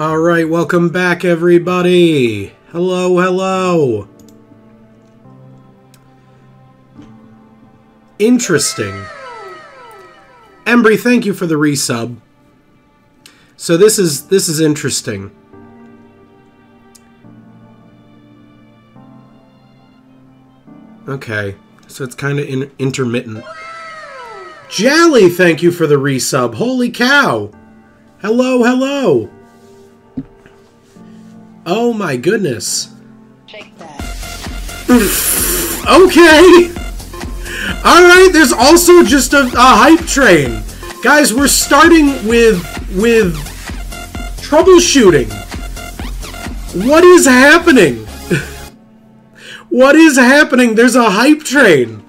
All right, welcome back, everybody. Hello, hello. Interesting. Embry, thank you for the resub. So this is this is interesting. Okay, so it's kind of in intermittent. Jally, thank you for the resub. Holy cow! Hello, hello. Oh my goodness. Take that. Okay. All right. There's also just a, a hype train, guys. We're starting with with troubleshooting. What is happening? what is happening? There's a hype train.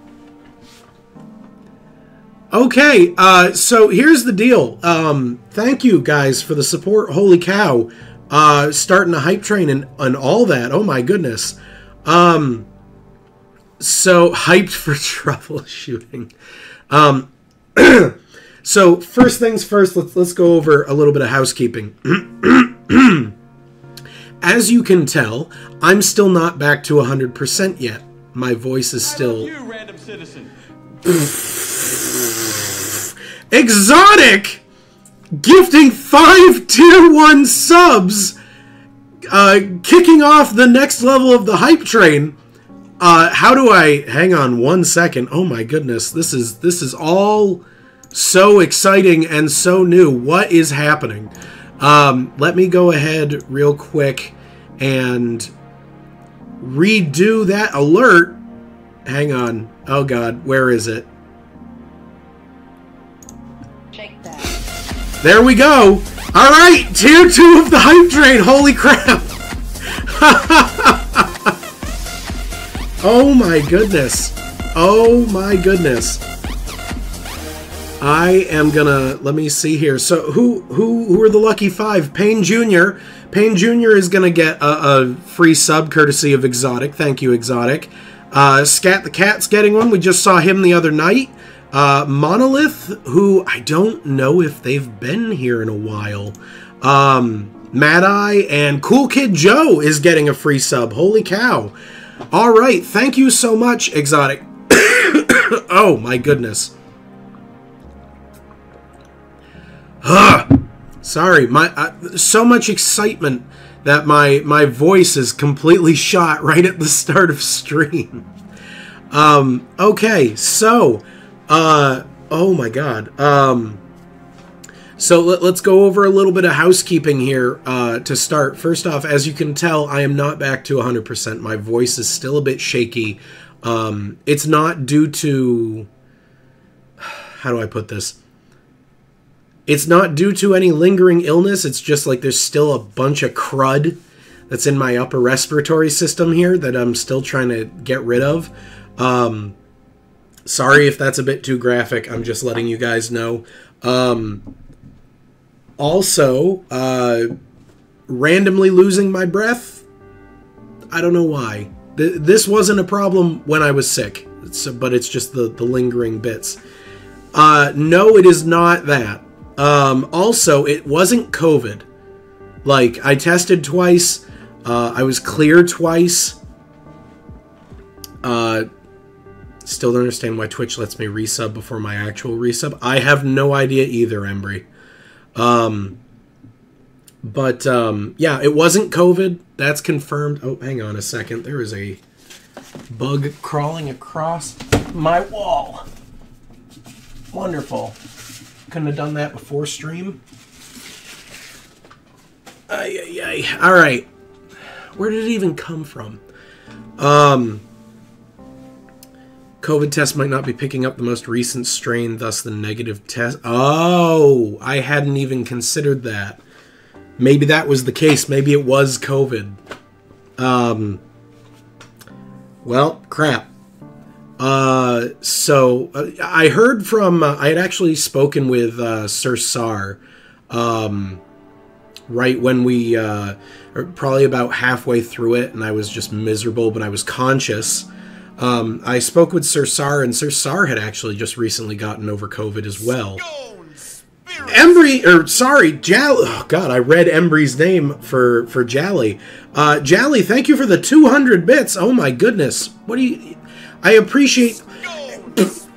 Okay, uh, so here's the deal. Um, thank you guys for the support. Holy cow. Uh, starting a hype train and, and all that. Oh my goodness. Um, so hyped for troubleshooting. Um, so first things first, let's let's go over a little bit of housekeeping. As you can tell, I'm still not back to 100% yet. My voice is still You random citizen. exotic gifting five tier one subs uh kicking off the next level of the hype train. Uh how do i hang on one second. Oh my goodness this is this is all so exciting and so new. What is happening? Um let me go ahead real quick and redo that alert. Hang on. Oh god where is it There we go. All right, tier two of the hype train. Holy crap! oh my goodness. Oh my goodness. I am gonna let me see here. So who who who are the lucky five? Payne Jr. Payne Jr. is gonna get a, a free sub courtesy of Exotic. Thank you, Exotic. Uh, Scat the Cat's getting one. We just saw him the other night. Uh, Monolith, who I don't know if they've been here in a while. Um, Mad Eye and Cool Kid Joe is getting a free sub. Holy cow. All right. Thank you so much, Exotic. oh, my goodness. Ugh. Sorry, my uh, so much excitement that my my voice is completely shot right at the start of stream. Um, okay, so uh, oh my god. Um, so let, us go over a little bit of housekeeping here uh, to start. First off, as you can tell, I am not back to 100%. My voice is still a bit shaky. Um, it's not due to. How do I put this? It's not due to any lingering illness. It's just like there's still a bunch of crud that's in my upper respiratory system here that I'm still trying to get rid of. Um, sorry if that's a bit too graphic. I'm just letting you guys know. Um, also, uh, randomly losing my breath. I don't know why. Th- this wasn't a problem when I was sick, but it's just the, the lingering bits. Uh, no, it is not that. Um, also, it wasn't COVID. Like, I tested twice. Uh, I was clear twice. Uh, still don't understand why Twitch lets me resub before my actual resub. I have no idea either, Embry. Um, but um, yeah, it wasn't COVID. That's confirmed. Oh, hang on a second. There is a bug crawling across my wall. Wonderful. Couldn't have done that before stream. Ay, ay, ay. All right. Where did it even come from? Um, COVID test might not be picking up the most recent strain, thus the negative test. Oh, I hadn't even considered that. Maybe that was the case. Maybe it was COVID. Um, well, crap. Uh, so uh, I heard from uh, I had actually spoken with uh, Sir Sar, um, right when we uh, probably about halfway through it, and I was just miserable, but I was conscious. Um, I spoke with Sir Sar, and Sir Sar had actually just recently gotten over COVID as well. Embry, or sorry, Jally. Oh God, I read Embry's name for for Jally. Uh, Jally, thank you for the 200 bits. Oh my goodness, what do you? I appreciate.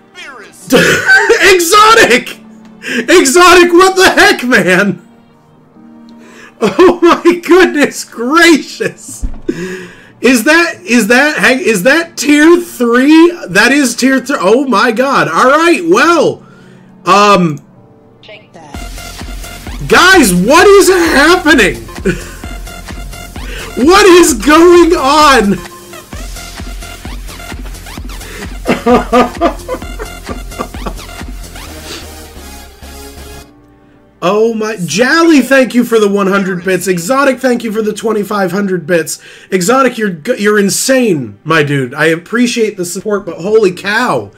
Exotic, exotic. What the heck, man? Oh my goodness gracious! Is that is that hang- is that tier three? That is tier three. Oh my god! All right, well, um. Guys, what is happening? what is going on? oh my Jally, thank you for the 100 bits. Exotic, thank you for the 2500 bits. Exotic, you're you're insane, my dude. I appreciate the support, but holy cow.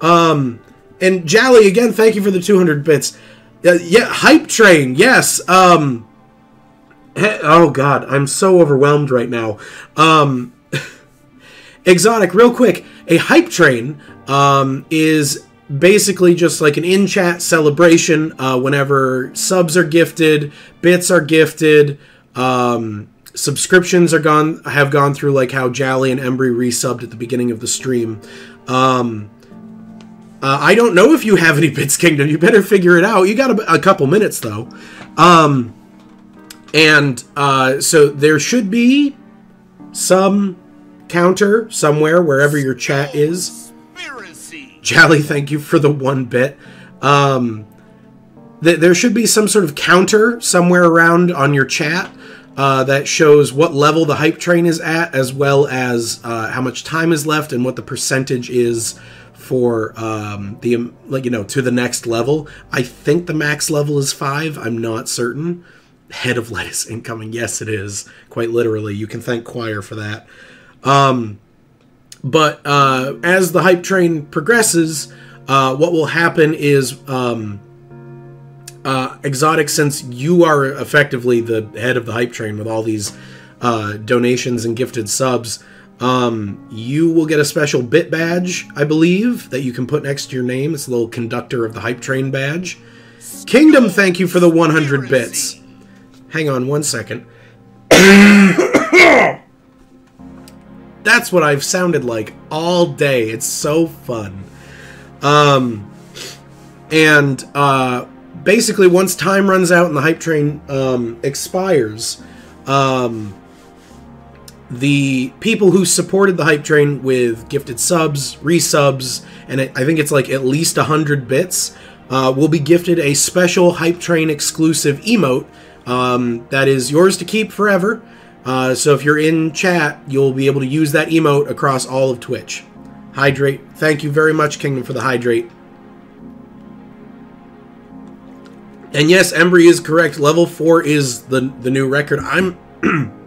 Um and Jally again, thank you for the 200 bits. Uh, yeah, hype train. Yes. Um oh god, I'm so overwhelmed right now. Um Exotic, real quick. A hype train um, is basically just like an in chat celebration uh, whenever subs are gifted, bits are gifted, um, subscriptions are gone have gone through like how Jally and Embry resubbed at the beginning of the stream. Um, uh, I don't know if you have any bits, Kingdom. You better figure it out. You got a, a couple minutes though, um, and uh, so there should be some counter somewhere wherever your chat is. Jally, thank you for the one bit. Um, th- there should be some sort of counter somewhere around on your chat uh, that shows what level the hype train is at, as well as uh, how much time is left and what the percentage is for um, the um, like you know to the next level. I think the max level is five. I'm not certain. Head of lettuce incoming. Yes, it is. Quite literally. You can thank Choir for that. Um, but uh, as the hype train progresses, uh, what will happen is um, uh, exotic, since you are effectively the head of the hype train with all these uh, donations and gifted subs, um, you will get a special bit badge, I believe, that you can put next to your name. It's a little conductor of the hype train badge. Kingdom, thank you for the 100 bits. Hang on one second. That's what I've sounded like all day. It's so fun. Um, and uh, basically, once time runs out and the hype train um, expires, um, the people who supported the hype train with gifted subs, resubs, and I think it's like at least 100 bits, uh, will be gifted a special hype train exclusive emote um, that is yours to keep forever. Uh, so if you're in chat, you'll be able to use that emote across all of Twitch. Hydrate. Thank you very much, Kingdom, for the hydrate. And yes, Embry is correct. Level four is the the new record. I'm.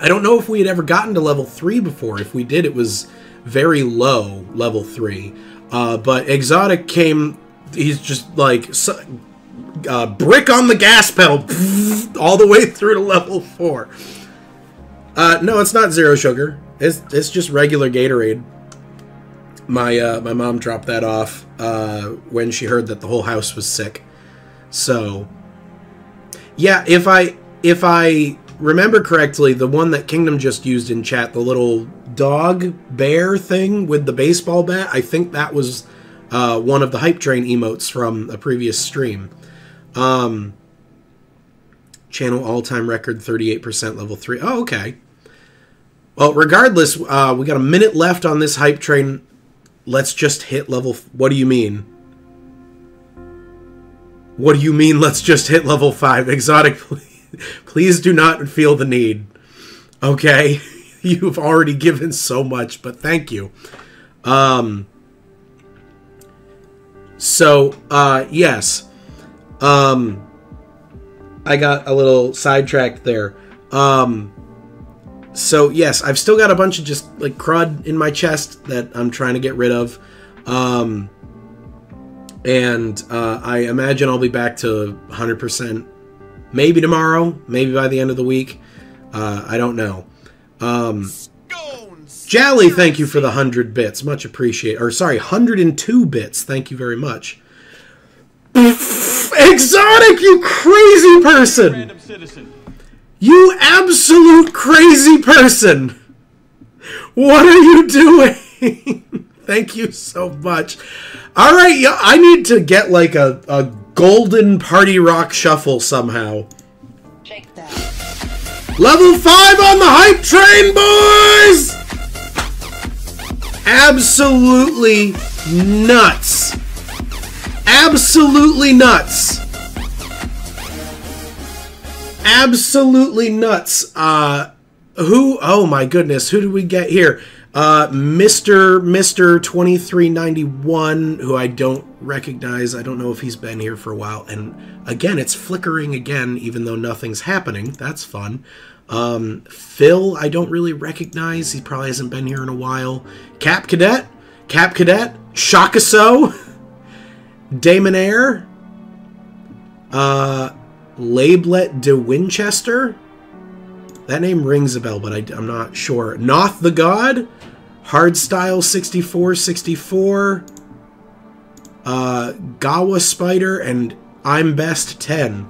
I don't know if we had ever gotten to level three before. If we did, it was very low level three. Uh, but Exotic came. He's just like su- uh, brick on the gas pedal, all the way through to level four. Uh, no, it's not zero sugar. It's it's just regular Gatorade. My uh, my mom dropped that off uh, when she heard that the whole house was sick. So, yeah, if I if I remember correctly, the one that Kingdom just used in chat, the little dog bear thing with the baseball bat, I think that was uh, one of the hype train emotes from a previous stream. Um, channel all time record 38% level 3. Oh, okay. Well, regardless, uh, we got a minute left on this hype train. Let's just hit level. What do you mean? What do you mean? Let's just hit level five. Exotic, please, please do not feel the need. Okay, you've already given so much, but thank you. Um. So, uh, yes. Um. I got a little sidetracked there. Um so yes, I've still got a bunch of just like crud in my chest that I'm trying to get rid of. Um and uh, I imagine I'll be back to 100% maybe tomorrow, maybe by the end of the week. Uh, I don't know. Um, Jally, thank you for the 100 bits. Much appreciated. Or sorry, 102 bits. Thank you very much. Exotic, you crazy person! You absolute crazy person! What are you doing? Thank you so much. All right, yeah, I need to get like a, a golden party rock shuffle somehow. That. Level 5 on the hype train, boys! Absolutely nuts. Absolutely nuts. Absolutely nuts. Uh who oh my goodness, who did we get here? Uh Mr. Mr. 2391 who I don't recognize. I don't know if he's been here for a while and again it's flickering again even though nothing's happening. That's fun. Um Phil I don't really recognize. He probably hasn't been here in a while. Cap Cadet, Cap Cadet, Shakaso, Damon Air, uh, Labelet de Winchester. That name rings a bell, but I, am not sure. Noth the God, Hardstyle 6464, uh, Gawa Spider, and I'm Best 10.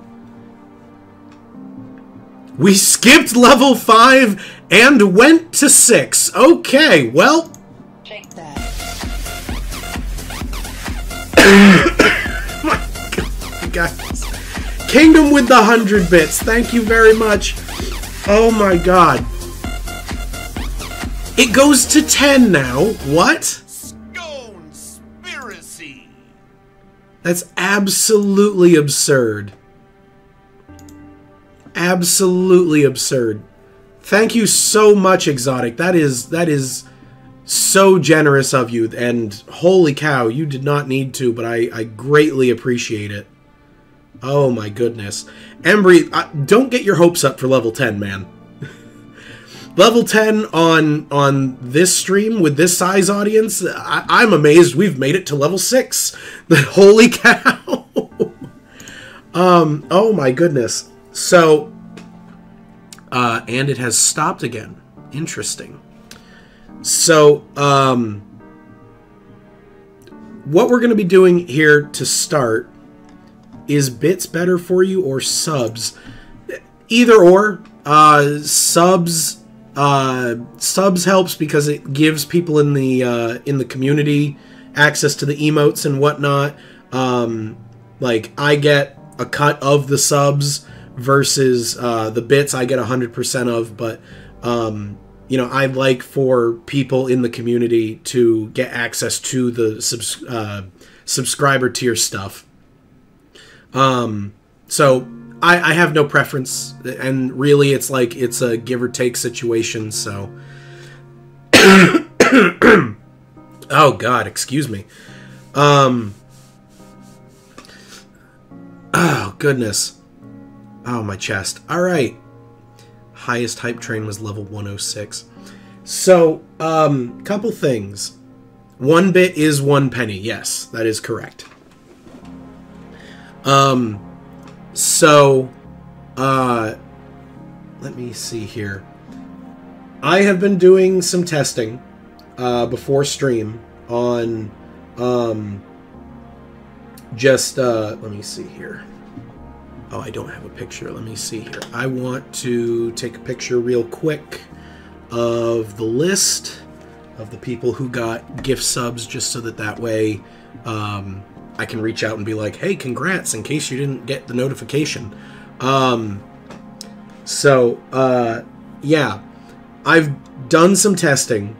We skipped level 5 and went to 6. Okay, well, Shake that. guys. Kingdom with the 100 bits. Thank you very much. Oh my god. It goes to 10 now. What? Conspiracy. That's absolutely absurd. Absolutely absurd. Thank you so much, Exotic. That is that is so generous of you, and holy cow, you did not need to, but I, I greatly appreciate it. Oh my goodness. Embry, don't get your hopes up for level 10, man. level 10 on on this stream with this size audience, I, I'm amazed we've made it to level 6. Holy cow. um, oh my goodness. So, uh, and it has stopped again. Interesting. So, um, what we're going to be doing here to start is bits better for you or subs? Either or. Uh, subs uh, subs helps because it gives people in the uh, in the community access to the emotes and whatnot. Um, like I get a cut of the subs versus uh, the bits I get hundred percent of, but um, you know I like for people in the community to get access to the subs- uh, subscriber tier stuff. Um, so I, I have no preference, and really, it's like it's a give or take situation. So, oh God, excuse me. Um, oh goodness. Oh my chest. All right. Highest hype train was level 106. So, um, couple things. One bit is one penny. Yes, that is correct. Um, so, uh, let me see here. I have been doing some testing, uh, before stream on, um, just, uh, let me see here. Oh, I don't have a picture. Let me see here. I want to take a picture real quick of the list of the people who got gift subs just so that that way, um, I can reach out and be like, "Hey, congrats!" In case you didn't get the notification. Um, so, uh, yeah, I've done some testing,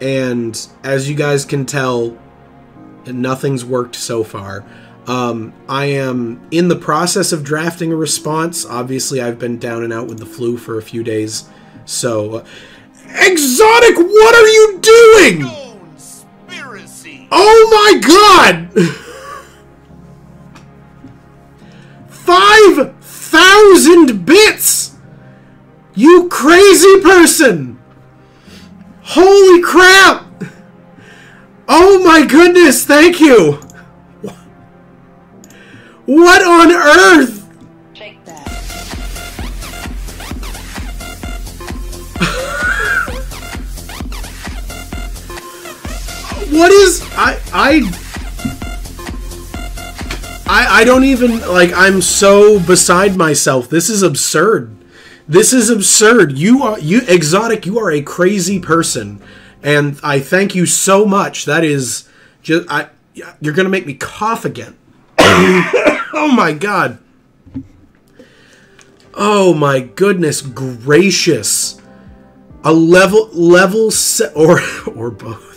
and as you guys can tell, nothing's worked so far. Um, I am in the process of drafting a response. Obviously, I've been down and out with the flu for a few days, so. Uh, Exotic, what are you doing? Oh my god! 5,000 bits! You crazy person! Holy crap! Oh my goodness, thank you! What on earth? What is I I I, I don't even like I'm so beside myself. This is absurd. This is absurd. You are you exotic, you are a crazy person. And I thank you so much. That is just I you're gonna make me cough again. oh my god. Oh my goodness gracious. A level level se- or or both.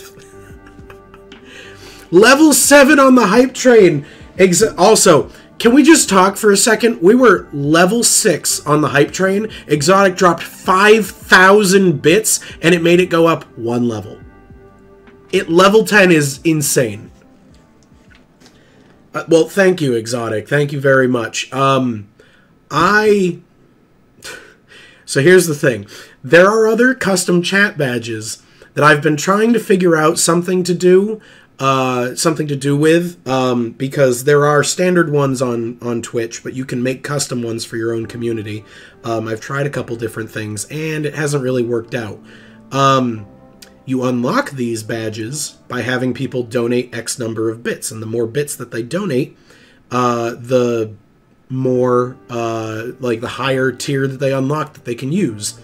level 7 on the hype train. Ex- also, can we just talk for a second? We were level 6 on the hype train. Exotic dropped 5,000 bits and it made it go up one level. It level 10 is insane. Uh, well, thank you, Exotic. Thank you very much. Um, I. So here's the thing there are other custom chat badges that I've been trying to figure out something to do. Uh, something to do with um, because there are standard ones on on Twitch, but you can make custom ones for your own community. Um, I've tried a couple different things and it hasn't really worked out. Um, you unlock these badges by having people donate X number of bits, and the more bits that they donate, uh, the more uh, like the higher tier that they unlock that they can use.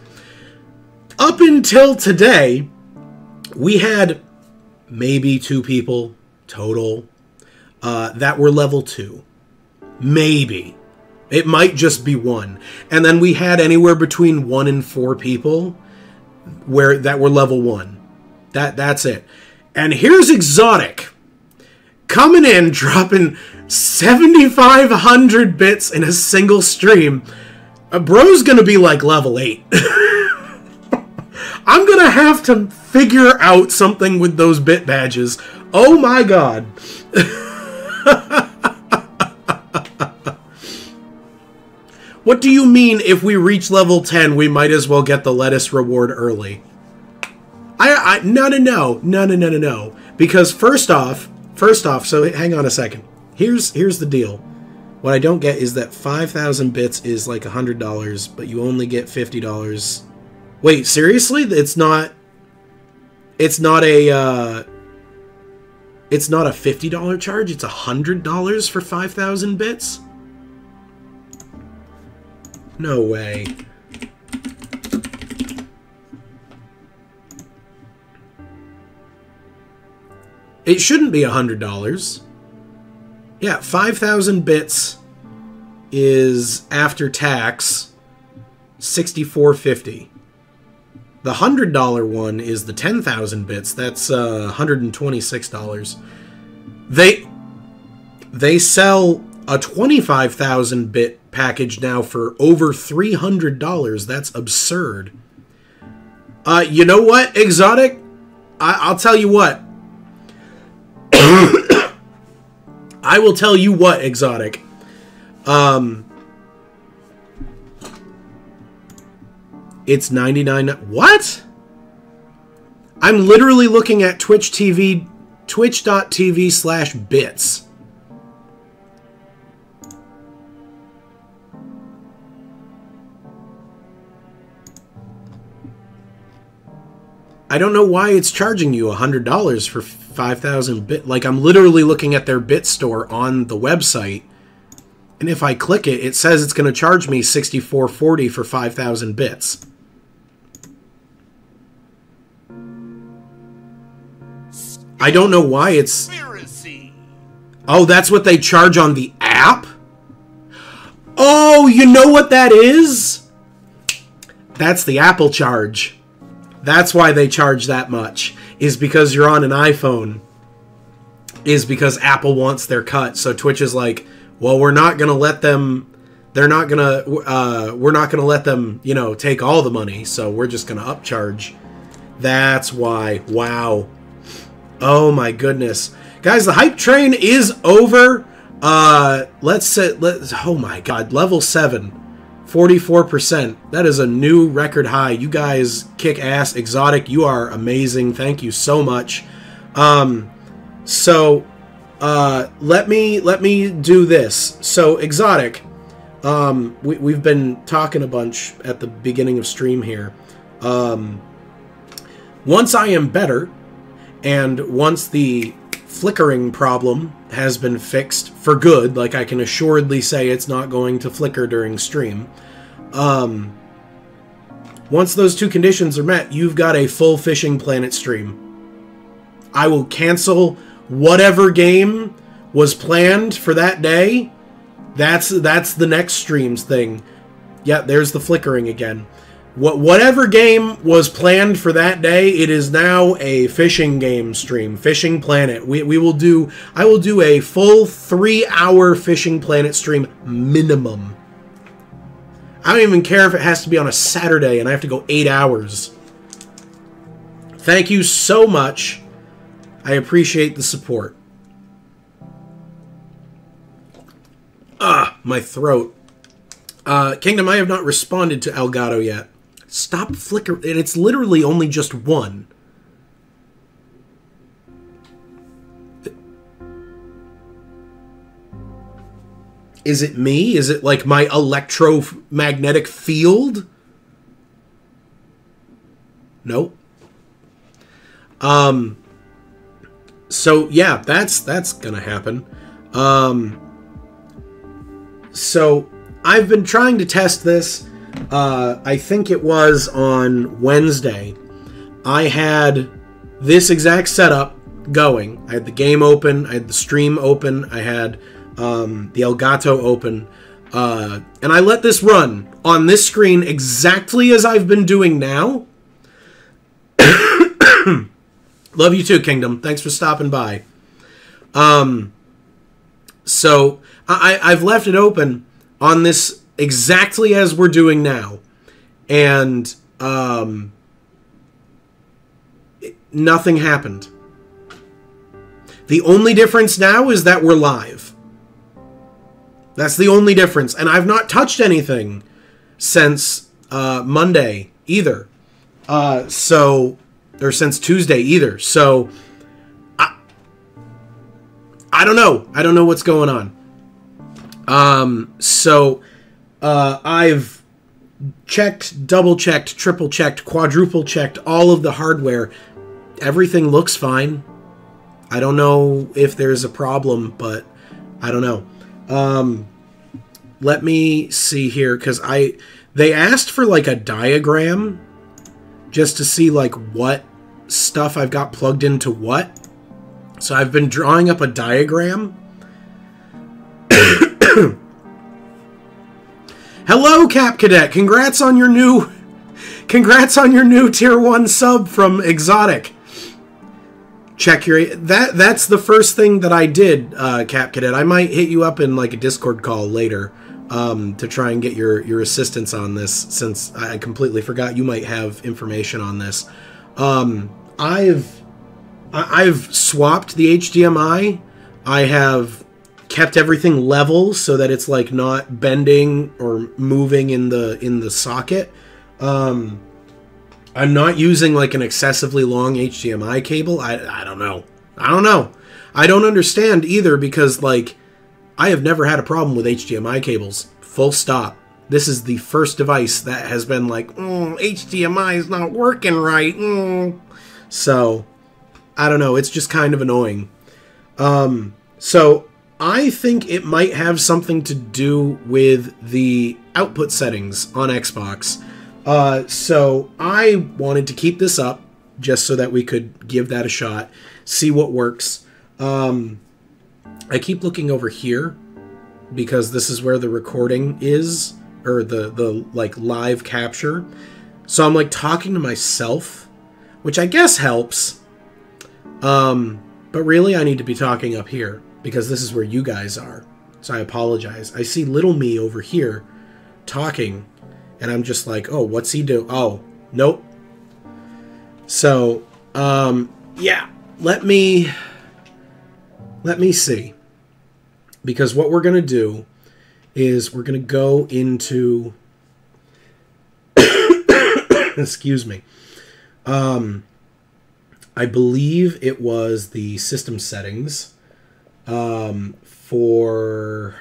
Up until today, we had maybe two people total uh, that were level two, maybe. It might just be one, and then we had anywhere between one and four people where that were level one. That that's it. And here's exotic coming in dropping 7500 bits in a single stream. A bro's to be like level 8. I'm gonna have to figure out something with those bit badges. Oh my god. what do you mean if we reach level 10, we might as well get the lettuce reward early? I, I no, no, no, no, no, no, no, no. Because first off, first off, so hang on a second. Here's here's the deal. What I don't get is that 5,000 bits is like $100, but you only get $50 wait seriously it's not it's not a uh, it's not a fifty dollar charge it's a hundred dollars for five thousand bits no way It shouldn't be a $100. Yeah, 5,000 bits is after tax 64.50. The $100 one is the 10,000 bits. That's uh, $126. They they sell a 25,000 bit package now for over $300. That's absurd. Uh, you know what, Exotic? I- I'll tell you what. I will tell you what, Exotic. Um, it's 99. What? I'm literally looking at Twitch TV, twitch.tv slash bits. I don't know why it's charging you $100 for 5,000 bit. Like, I'm literally looking at their bit store on the website. And if I click it, it says it's going to charge me 64.40 for 5,000 bits. I don't know why it's. Oh, that's what they charge on the app? Oh, you know what that is? That's the Apple charge. That's why they charge that much. Is because you're on an iPhone. Is because Apple wants their cut. So Twitch is like, well, we're not gonna let them. They're not gonna. Uh, we're not gonna let them. You know, take all the money. So we're just gonna upcharge. That's why. Wow. Oh my goodness, guys! The hype train is over. Uh, let's set. Let's. Oh my god, level seven. 44%. That is a new record high. You guys kick ass. Exotic, you are amazing. Thank you so much. Um so uh let me let me do this. So exotic um we we've been talking a bunch at the beginning of stream here. Um once I am better and once the flickering problem has been fixed for good. Like I can assuredly say it's not going to flicker during stream. Um, once those two conditions are met, you've got a full Fishing Planet stream. I will cancel whatever game was planned for that day. That's that's the next stream's thing. Yeah, there's the flickering again. What whatever game was planned for that day, it is now a fishing game stream, Fishing Planet. We, we will do I will do a full three hour Fishing Planet stream minimum. I don't even care if it has to be on a Saturday and I have to go eight hours. Thank you so much. I appreciate the support. Ah, my throat. Uh, Kingdom, I have not responded to Elgato yet. Stop flicker. And it's literally only just one. Is it me? Is it like my electromagnetic field? Nope. Um. So yeah, that's that's gonna happen. Um. So I've been trying to test this. Uh, I think it was on Wednesday. I had this exact setup going. I had the game open. I had the stream open. I had um, the Elgato open. Uh, and I let this run on this screen exactly as I've been doing now. Love you too, Kingdom. Thanks for stopping by. Um, so I, I've left it open on this exactly as we're doing now, and um, it- nothing happened. The only difference now is that we're live. That's the only difference, and I've not touched anything since uh, Monday either. Uh, so, or since Tuesday either. So, I, I don't know. I don't know what's going on. Um, so uh, I've checked, double checked, triple checked, quadruple checked all of the hardware. Everything looks fine. I don't know if there's a problem, but I don't know. Um, let me see here because I they asked for like a diagram just to see like what stuff I've got plugged into what. So I've been drawing up a diagram. Hello, Cap Cadet. Congrats on your new, congrats on your new tier one sub from Exotic. Check your that. That's the first thing that I did, uh, Cap Cadet. I might hit you up in like a Discord call later um, to try and get your your assistance on this, since I completely forgot you might have information on this. Um, I've I've swapped the HDMI. I have kept everything level so that it's like not bending or moving in the in the socket. Um, I'm not using like an excessively long HDMI cable. I I don't know. I don't know. I don't understand either because like I have never had a problem with HDMI cables. Full stop. This is the first device that has been like, mm, HDMI is not working right. Mm. So, I don't know. It's just kind of annoying. Um, so I think it might have something to do with the output settings on Xbox. Uh, so I wanted to keep this up just so that we could give that a shot, see what works. Um, I keep looking over here because this is where the recording is or the the like live capture. So I'm like talking to myself, which I guess helps. Um, but really I need to be talking up here because this is where you guys are. So I apologize. I see little me over here talking and I'm just like, "Oh, what's he do? Oh, nope." So, um yeah, let me let me see. Because what we're going to do is we're going to go into excuse me. Um I believe it was the system settings um for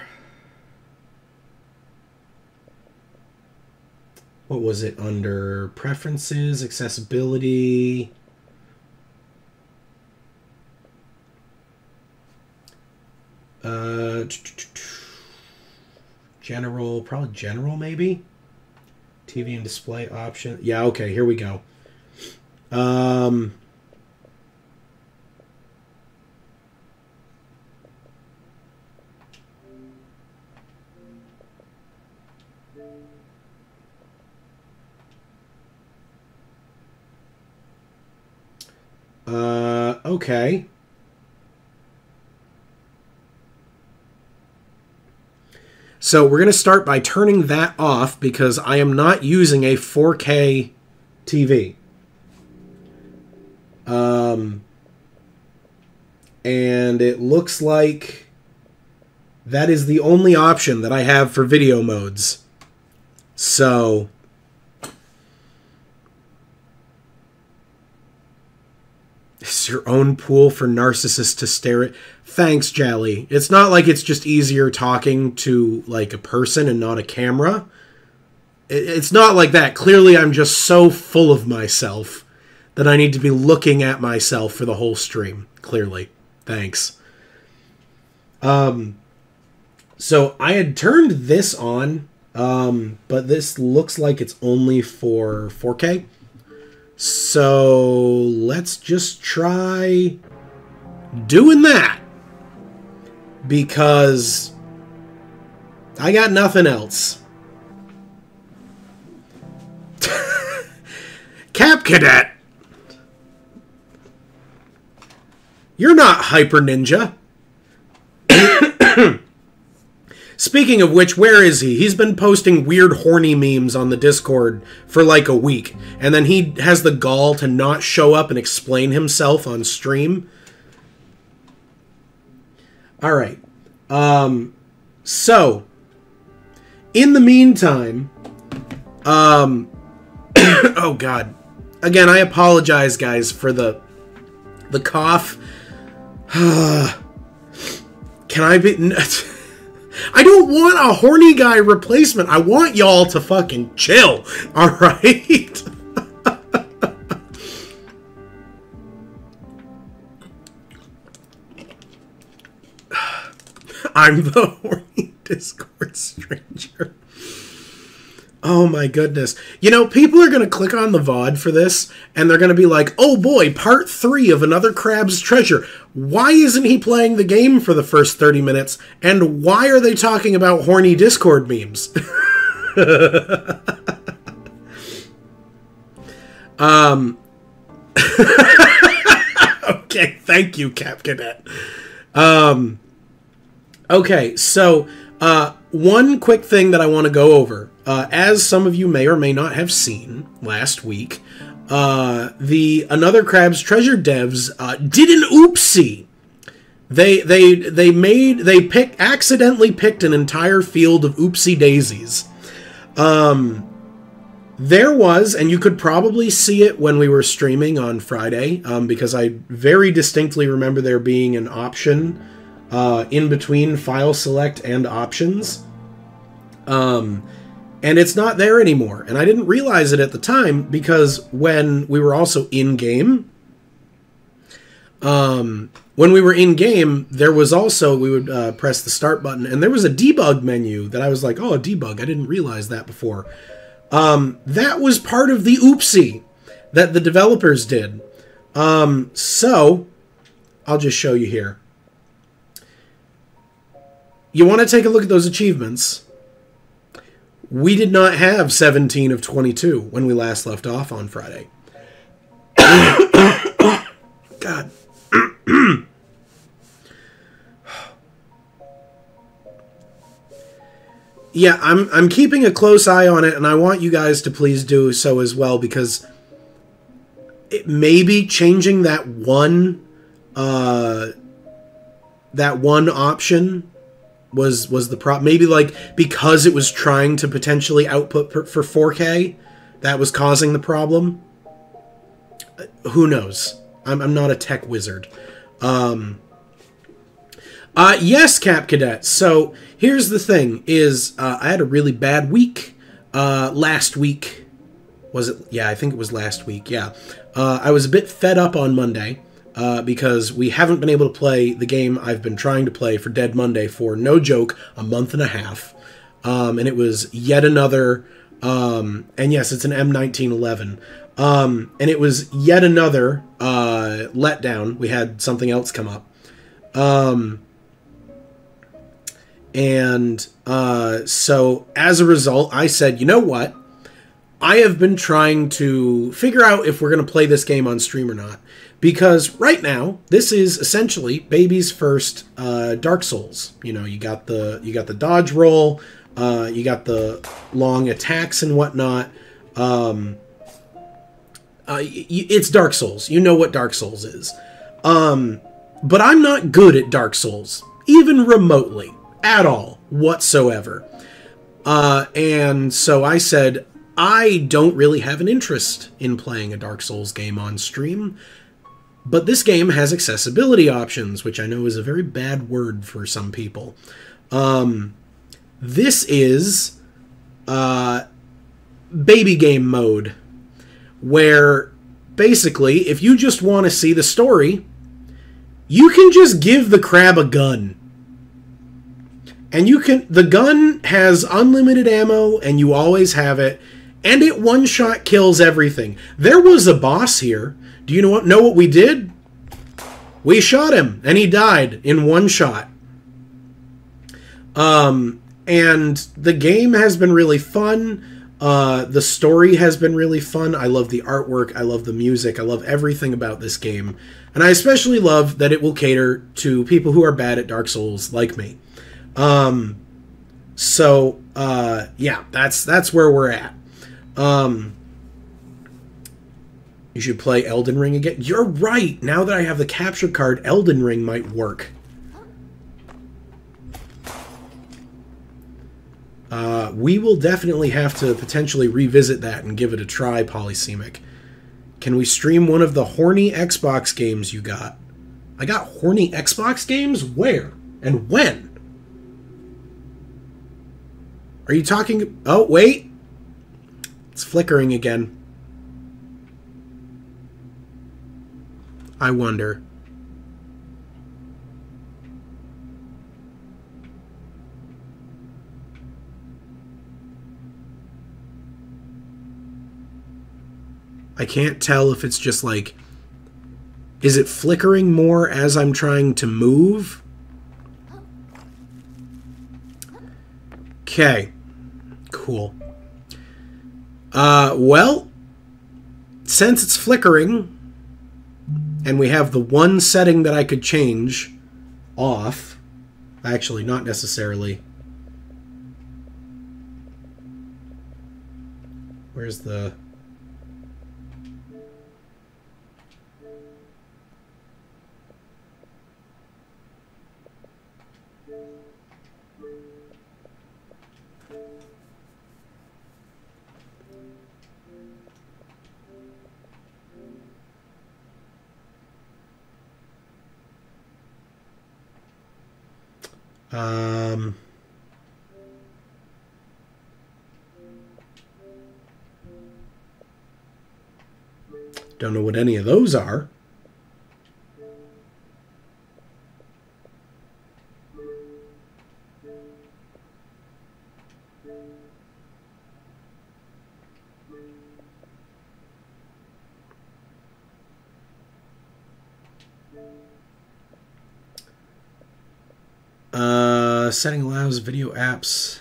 what was it under preferences, accessibility, uh, General, probably general, maybe. TV and display option. Yeah, okay, here we go. Um, okay. So we're going to start by turning that off because I am not using a 4K TV. Um, and it looks like that is the only option that I have for video modes. So your own pool for narcissists to stare at. Thanks, Jally. It's not like it's just easier talking to like a person and not a camera. It's not like that. Clearly, I'm just so full of myself that I need to be looking at myself for the whole stream. Clearly. Thanks. Um so I had turned this on, um, but this looks like it's only for 4K. So let's just try doing that. Because I got nothing else. Cap Cadet! You're not Hyper Ninja. Speaking of which, where is he? He's been posting weird horny memes on the Discord for like a week, and then he has the gall to not show up and explain himself on stream. All right. Um so in the meantime, um oh god. Again, I apologize guys for the the cough. Can I be I don't want a horny guy replacement. I want y'all to fucking chill. All right? I'm the horny Discord stranger. Oh my goodness. You know, people are going to click on the VOD for this and they're going to be like, oh boy, part three of another Crab's Treasure. Why isn't he playing the game for the first 30 minutes? And why are they talking about horny Discord memes? um. okay, thank you, Cap Cadet. Um. Okay, so uh, one quick thing that I want to go over. Uh, as some of you may or may not have seen last week, uh, the Another Crab's Treasure devs uh, did an oopsie. They they they made they picked accidentally picked an entire field of oopsie daisies. Um, there was, and you could probably see it when we were streaming on Friday, um, because I very distinctly remember there being an option uh, in between file select and options. Um, and it's not there anymore. And I didn't realize it at the time because when we were also in game, um, when we were in game, there was also we would uh, press the start button, and there was a debug menu that I was like, "Oh, a debug! I didn't realize that before." Um, that was part of the oopsie that the developers did. Um, so I'll just show you here. You want to take a look at those achievements? We did not have 17 of 22 when we last left off on Friday. God. yeah, I'm I'm keeping a close eye on it and I want you guys to please do so as well because it may be changing that one uh that one option was was the prop maybe like because it was trying to potentially output per, for 4K that was causing the problem. Uh, who knows? I'm, I'm not a tech wizard. Um uh yes cap cadet. So here's the thing is uh, I had a really bad week. Uh last week was it yeah I think it was last week yeah. Uh, I was a bit fed up on Monday uh, because we haven't been able to play the game I've been trying to play for Dead Monday for no joke a month and a half. um, and it was yet another. Um, and yes, it's an M1911. Um, and it was yet another uh, letdown. We had something else come up. Um, and uh, so as a result, I said, you know what? I have been trying to figure out if we're going to play this game on stream or not. Because right now, this is essentially baby's first uh, Dark Souls. You know, you got the you got the dodge roll, uh, you got the long attacks and whatnot. Um, uh, it's Dark Souls. You know what Dark Souls is. Um, but I'm not good at Dark Souls, even remotely, at all, whatsoever. Uh, and so I said, I don't really have an interest in playing a Dark Souls game on stream, but this game has accessibility options, which I know is a very bad word for some people. Um, this is uh, baby game mode, where basically, if you just want to see the story, you can just give the crab a gun. And you can the gun has unlimited ammo and you always have it and it one shot kills everything. There was a boss here. Do you know what know what we did? We shot him and he died in one shot. Um and the game has been really fun. Uh, the story has been really fun. I love the artwork. I love the music. I love everything about this game. And I especially love that it will cater to people who are bad at Dark Souls like me. Um, so uh, yeah, that's that's where we're at. Um, you should play Elden Ring again. You're right. Now that I have the capture card, Elden Ring might work. Uh, we will definitely have to potentially revisit that and give it a try, Polysemic. Can we stream one of the horny Xbox games you got? I got horny Xbox games? Where? And when? Are you talking. Oh, wait! It's flickering again. I wonder. I can't tell if it's just like. Is it flickering more as I'm trying to move? Okay. Cool. Uh, well, since it's flickering, and we have the one setting that I could change off, actually, not necessarily. Where's the. Um, don't know what any of those are. Setting allows video apps.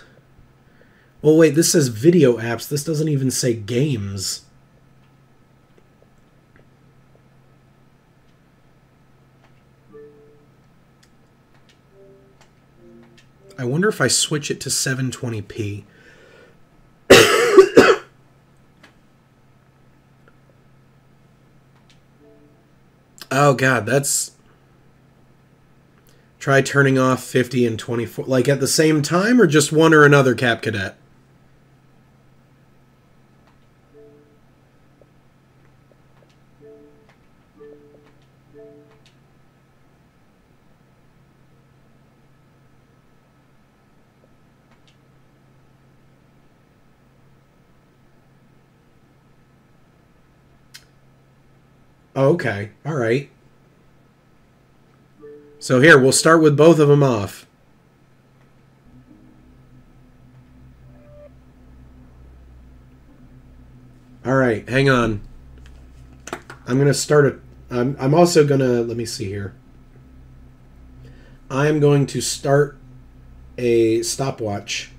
Well, wait, this says video apps. This doesn't even say games. I wonder if I switch it to 720p. oh god, that's Try turning off 50 and 24 like at the same time or just one or another cap cadet? Okay. All right. So here, we'll start with both of them off. All right, hang on. I'm going to start a... I'm, I'm also going to... Let me see here. I'm going to start a stopwatch.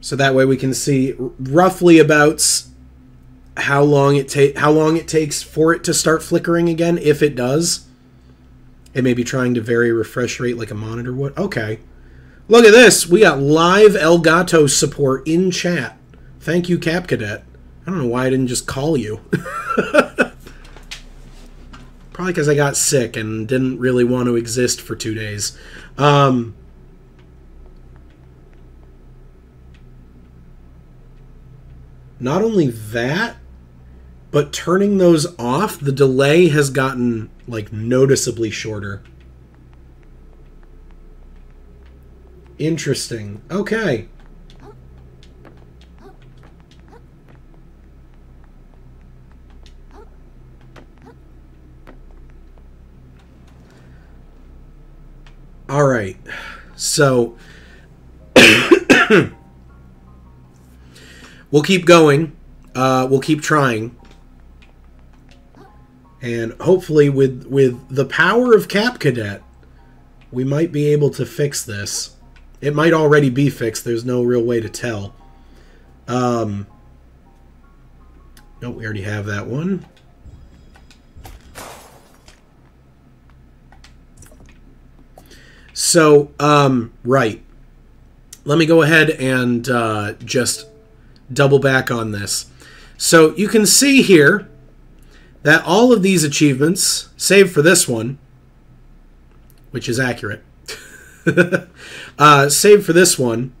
So that way we can see roughly about how long it take how long it takes for it to start flickering again if it does. It may be trying to vary refresh rate like a monitor would. Okay. Look at this. We got live Elgato support in chat. Thank you, Cap Cadet. I don't know why I didn't just call you. Probably because I got sick and didn't really want to exist for two days. Um, not only that, but turning those off, the delay has gotten like noticeably shorter. Interesting. Okay. All right. So we'll keep going. Uh, we'll keep trying. And hopefully with with the power of Cap Cadet, we might be able to fix this. It might already be fixed. There's no real way to tell. Um No, we already have that one. So, um, right. Let me go ahead and uh, just double back on this. So you can see here that all of these achievements, save for this one, which is accurate, uh, save for this one,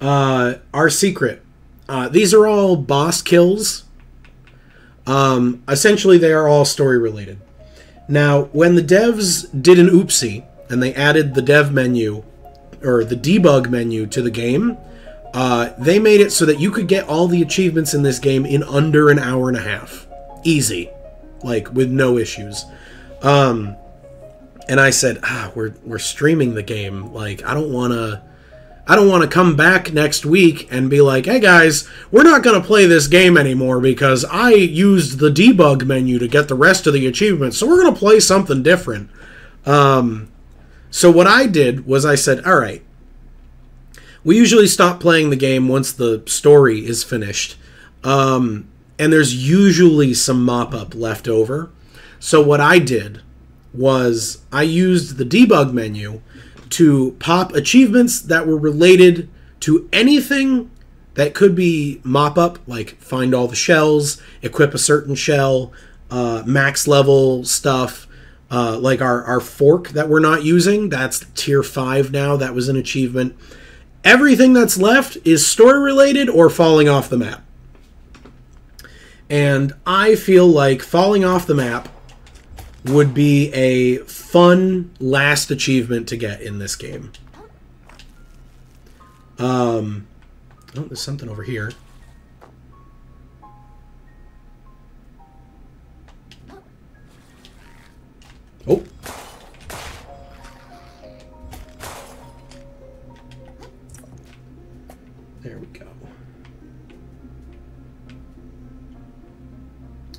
uh, are secret. Uh, these are all boss kills. Um, essentially, they are all story related. Now, when the devs did an oopsie and they added the dev menu or the debug menu to the game, uh, they made it so that you could get all the achievements in this game in under an hour and a half. Easy. Like, with no issues. Um, and I said, ah, we're, we're streaming the game. Like, I don't want to. I don't want to come back next week and be like, hey guys, we're not going to play this game anymore because I used the debug menu to get the rest of the achievements, so we're going to play something different. Um, so what I did was I said, all right, we usually stop playing the game once the story is finished. Um, and there's usually some mop up left over. So what I did was I used the debug menu to pop achievements that were related to anything that could be mop up, like find all the shells, equip a certain shell, uh, max level stuff, uh, like our, our fork that we're not using. That's tier 5 now. That was an achievement. Everything that's left is story related or falling off the map. And I feel like falling off the map would be a fun last achievement to get in this game. Um, oh, there's something over here. Oh.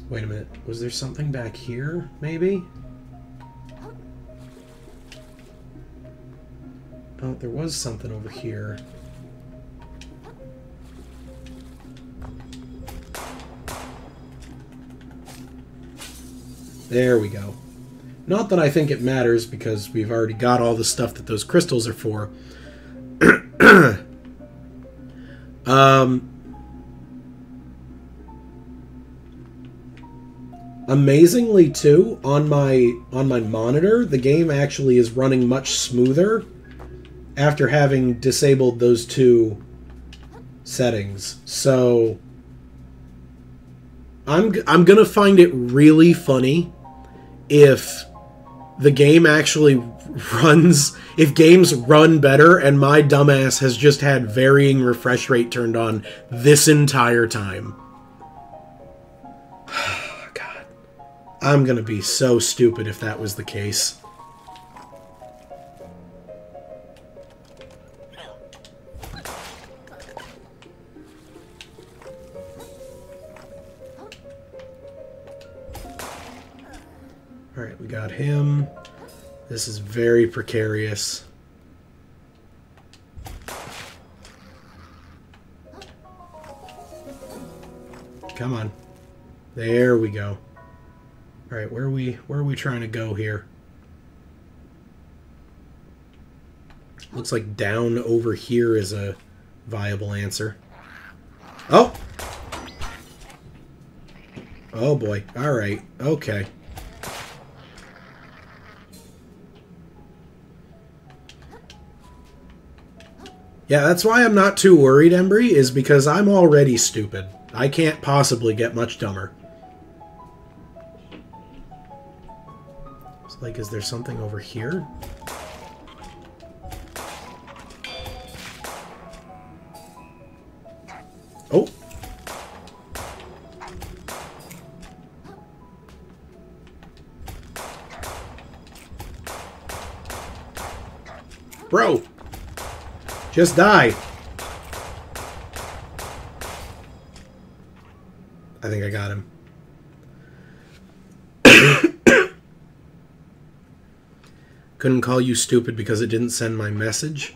Wait a minute. Was there something back here, maybe? Oh, there was something over here. There we go. Not that I think it matters because we've already got all the stuff that those crystals are for. um, amazingly too on my on my monitor the game actually is running much smoother after having disabled those two settings so i'm i'm going to find it really funny if the game actually runs if games run better and my dumbass has just had varying refresh rate turned on this entire time I'm going to be so stupid if that was the case. Alright, we got him. This is very precarious. Come on. There we go. All right, where are we where are we trying to go here? Looks like down over here is a viable answer. Oh. Oh boy. All right. Okay. Yeah, that's why I'm not too worried, Embry, is because I'm already stupid. I can't possibly get much dumber. Like, is there something over here? Oh! Bro! Just die! I think I got him. Couldn't call you stupid because it didn't send my message?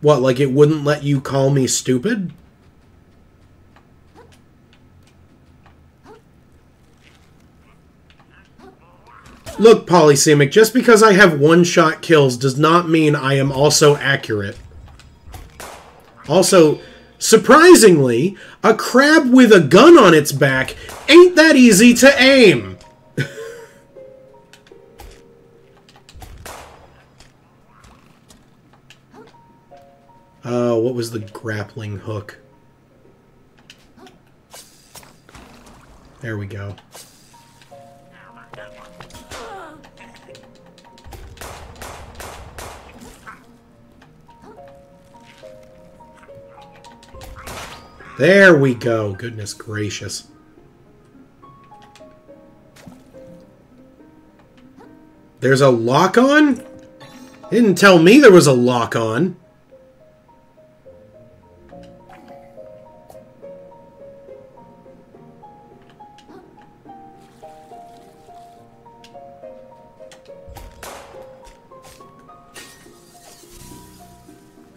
What, like it wouldn't let you call me stupid? Look, Polysemic, just because I have one-shot kills does not mean I am also accurate. Also, surprisingly, a crab with a gun on its back ain't that easy to aim. Uh, what was the grappling hook? There we go. There we go. Goodness gracious. There's a lock on? Didn't tell me there was a lock on.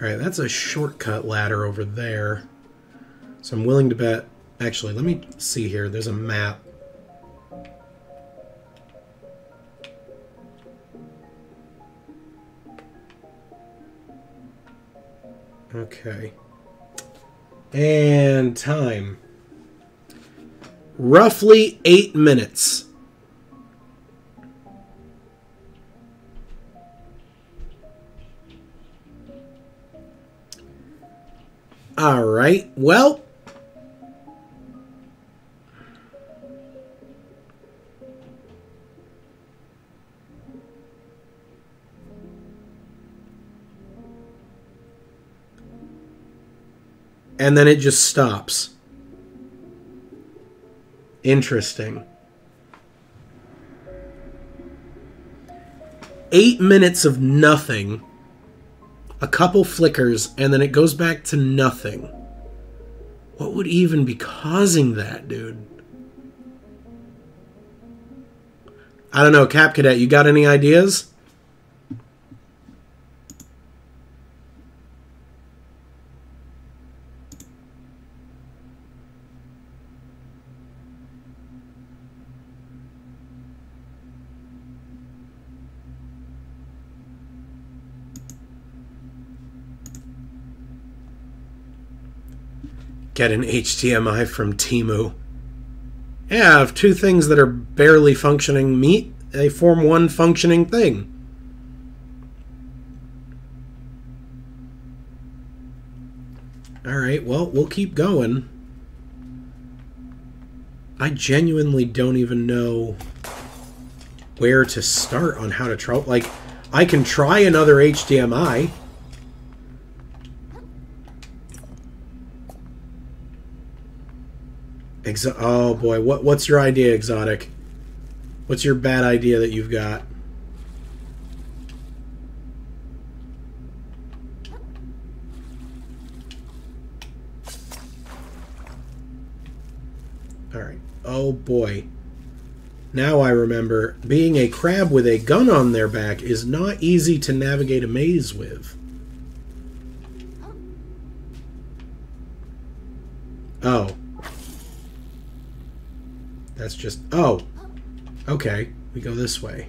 Alright, that's a shortcut ladder over there. So I'm willing to bet... Actually, let me see here. There's a map. Okay. And time. Roughly eight minutes. All right. Well. And then it just stops. Interesting. Eight minutes of nothing a couple flickers, and then it goes back to nothing. What would even be causing that, dude? I don't know, Cap Cadet, you got any ideas? Get an HDMI from Temu. Yeah, if two things that are barely functioning meet, they form one functioning thing. Alright, well, we'll keep going. I genuinely don't even know where to start on how to try. Like, I can try another HDMI. Exo oh boy, what what's your idea, Exotic? What's your bad idea that you've got? All right. Oh boy. Now I remember being a crab with a gun on their back is not easy to navigate a maze with. Oh. That's just. Oh. Okay. We go this way.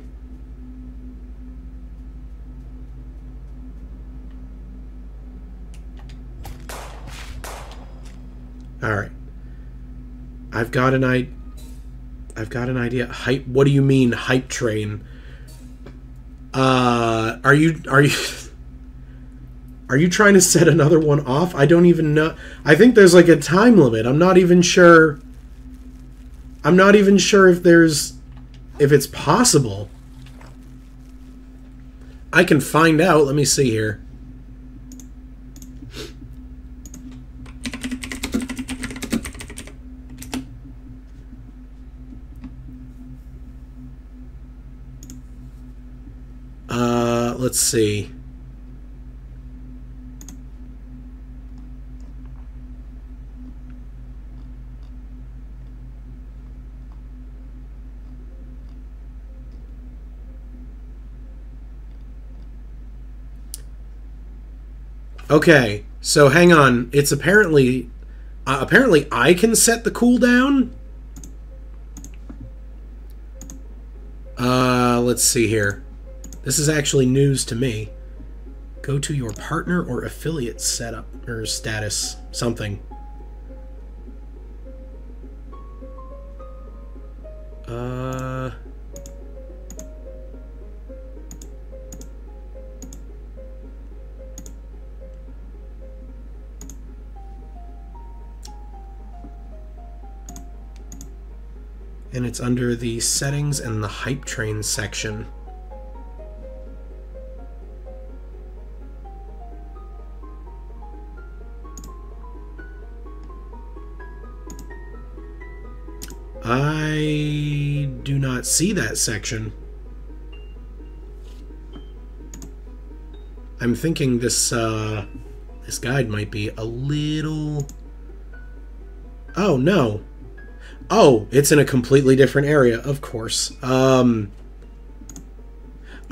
Alright. I've got an I I've got an idea. Hype what do you mean hype train? Uh are you are you Are you trying to set another one off? I don't even know. I think there's like a time limit. I'm not even sure. I'm not even sure if there's. if it's possible. I can find out. Let me see here. Uh, let's see. Okay, so hang on. It's apparently uh, apparently I can set the cooldown. Uh, let's see here. This is actually news to me. Go to your partner or affiliate setup or status something. Uh and it's under the settings and the hype train section. I do not see that section. I'm thinking this uh, this guide might be a little. Oh no, Oh, it's in a completely different area, of course. Um,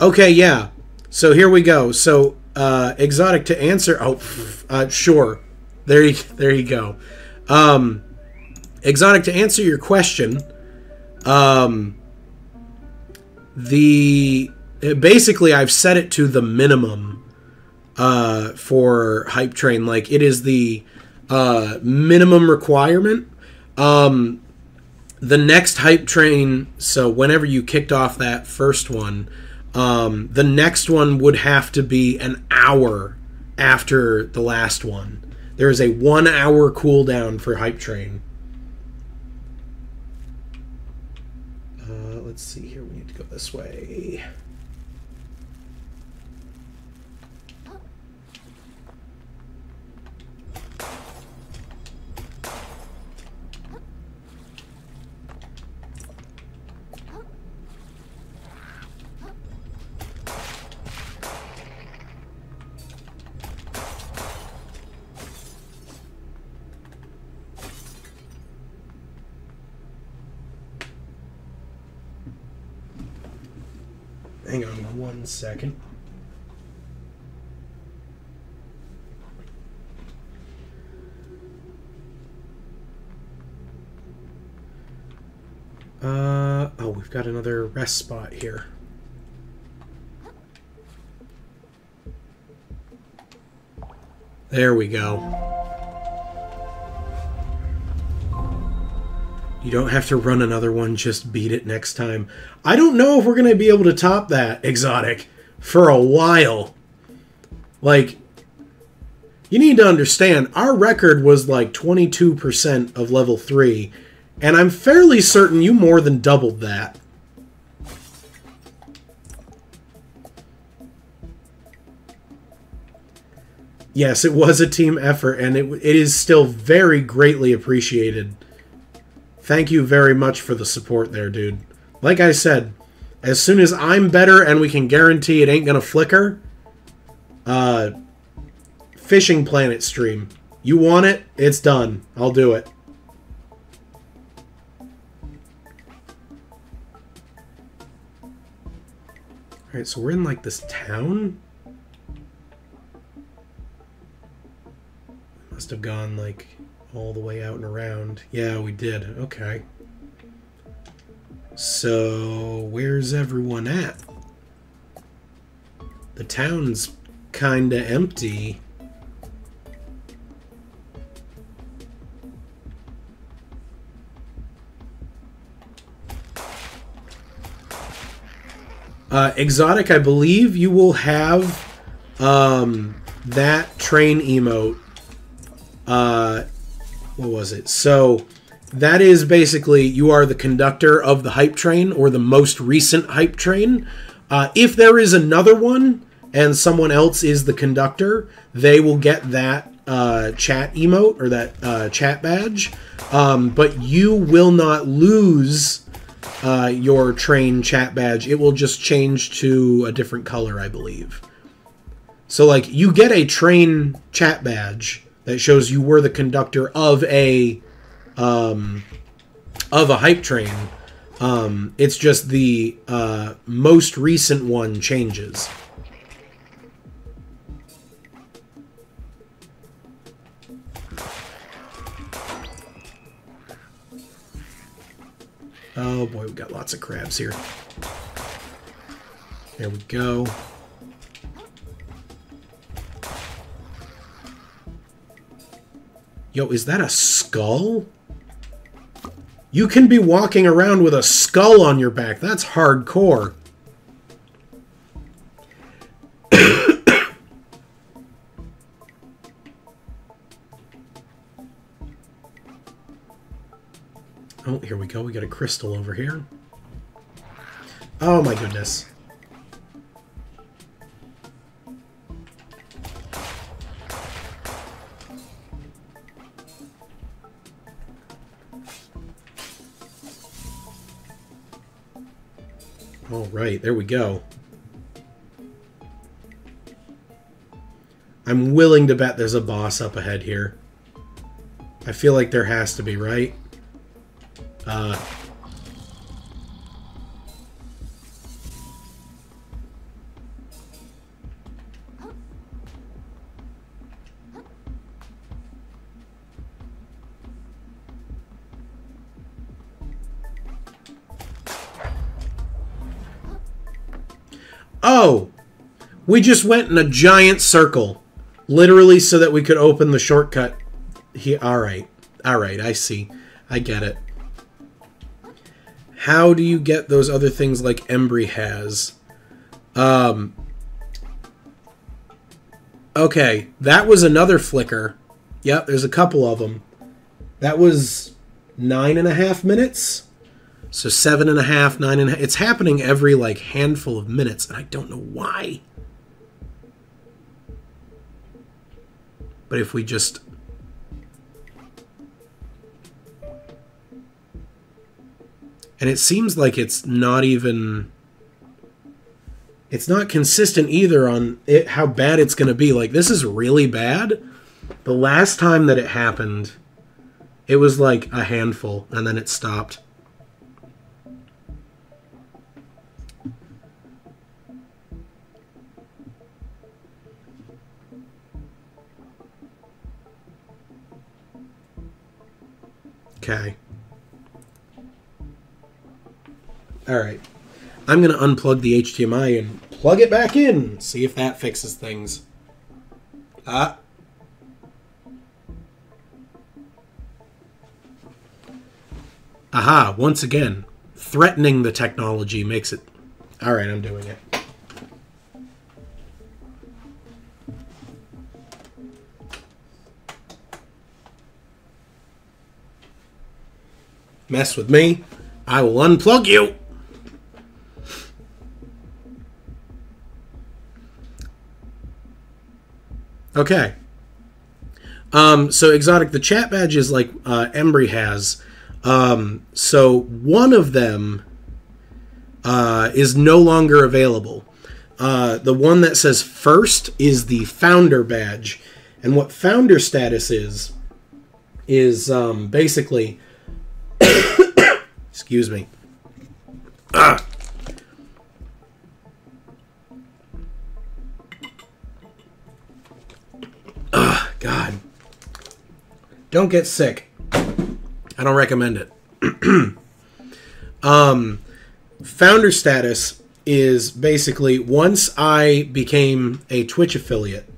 okay, yeah. So here we go. So uh, exotic to answer. Oh, uh, sure. There you there you go. Um, exotic to answer your question. Um, the basically I've set it to the minimum uh, for hype train. Like it is the uh, minimum requirement. Um, the next hype train so whenever you kicked off that first one um, the next one would have to be an hour after the last one. There is a one hour cooldown for hype train. Uh, let's see here. We need to go this way Hang on one second. Uh, oh, we've got another rest spot here. There we go. You don't have to run another one, just beat it next time. I don't know if we're going to be able to top that, Exotic, for a while. Like, you need to understand, our record was like 22% of level 3, and I'm fairly certain you more than doubled that. Yes, it was a team effort, and it, it is still very greatly appreciated. Thank you very much for the support there, dude. Like I said, as soon as I'm better and we can guarantee it ain't gonna flicker, uh, Fishing Planet stream. You want it? It's done. I'll do it. Alright, so we're in like this town? Must have gone like all the way out and around. Yeah, we did. Okay. So, where's everyone at? The town's kinda empty. Uh, exotic, I believe you will have um, that train emote. Uh, what was it? So that is basically you are the conductor of the hype train or the most recent hype train. Uh, if there is another one and someone else is the conductor, they will get that uh, chat emote or that uh, chat badge. Um, but you will not lose uh, your train chat badge. It will just change to a different color, I believe. So, like, you get a train chat badge that shows you were the conductor of a um, of a hype train. Um, it's just the uh, most recent one changes. Oh boy, we got lots of crabs here. There we go. Yo, is that a skull? You can be walking around with a skull on your back. That's hardcore. oh, here we go. We got a crystal over here. Oh my goodness. All right, there we go. I'm willing to bet there's a boss up ahead here. I feel like there has to be, right? Uh, Oh! We just went in a giant circle. Literally so that we could open the shortcut. Here. Alright. Alright, I see. I get it. How do you get those other things like Embry has? Um. Okay, that was another flicker. Yep, there's a couple of them. That was nine and a half minutes. So seven and a half, nine and a half. It's happening every like handful of minutes, and I don't know why. But if we just and it seems like it's not even it's not consistent either on it, how bad it's going to be like this is really bad the last time that it happened it was like a handful and then it stopped okay All right. I'm going to unplug the HDMI and plug it back in. See if that fixes things. Ah. Aha, once again, threatening the technology makes it. All right, I'm doing it. Mess with me, I will unplug you. Okay. Um, so exotic, the chat badges like uh, Embry has. Um, so one of them uh, is no longer available. Uh, the one that says first is the founder badge, and what founder status is is um, basically, Excuse me. Ah. Ah, God. Don't get sick. I don't recommend it. um, founder status is basically once I became a Twitch affiliate,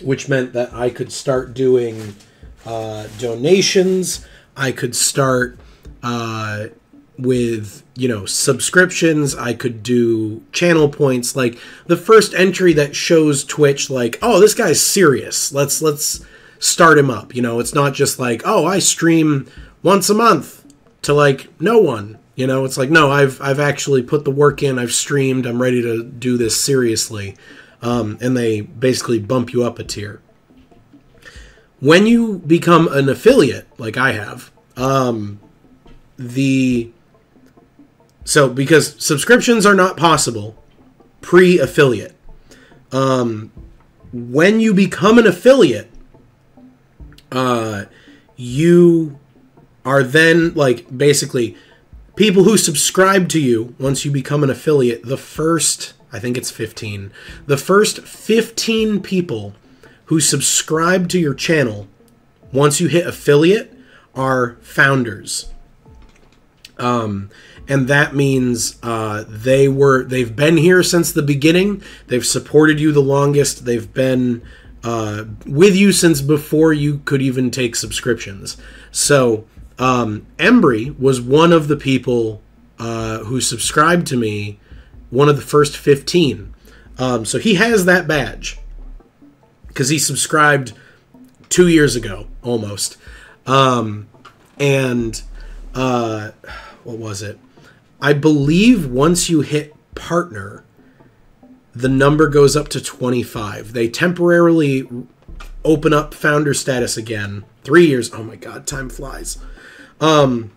which meant that I could start doing uh, donations. I could start uh, with you know subscriptions. I could do channel points. Like the first entry that shows Twitch, like oh this guy's serious. Let's let's start him up. You know, it's not just like oh I stream once a month to like no one. You know, it's like no, I've I've actually put the work in. I've streamed. I'm ready to do this seriously. Um, and they basically bump you up a tier. When you become an affiliate, like I have, um, the so because subscriptions are not possible pre-affiliate. Um, when you become an affiliate, uh, you are then like basically people who subscribe to you once you become an affiliate. The first, I think it's fifteen, the first fifteen people who subscribe to your channel once you hit affiliate are founders. Um, and that means uh, they were they've been here since the beginning. They've supported you the longest. They've been uh, with you since before you could even take subscriptions. So um, Embry was one of the people uh, who subscribed to me, one of the first fifteen. Um, so he has that badge because he subscribed two years ago almost. Um, and uh, what was it? I believe once you hit partner, the number goes up to 25. They temporarily open up founder status again. Three years. Oh my god, time flies. Um,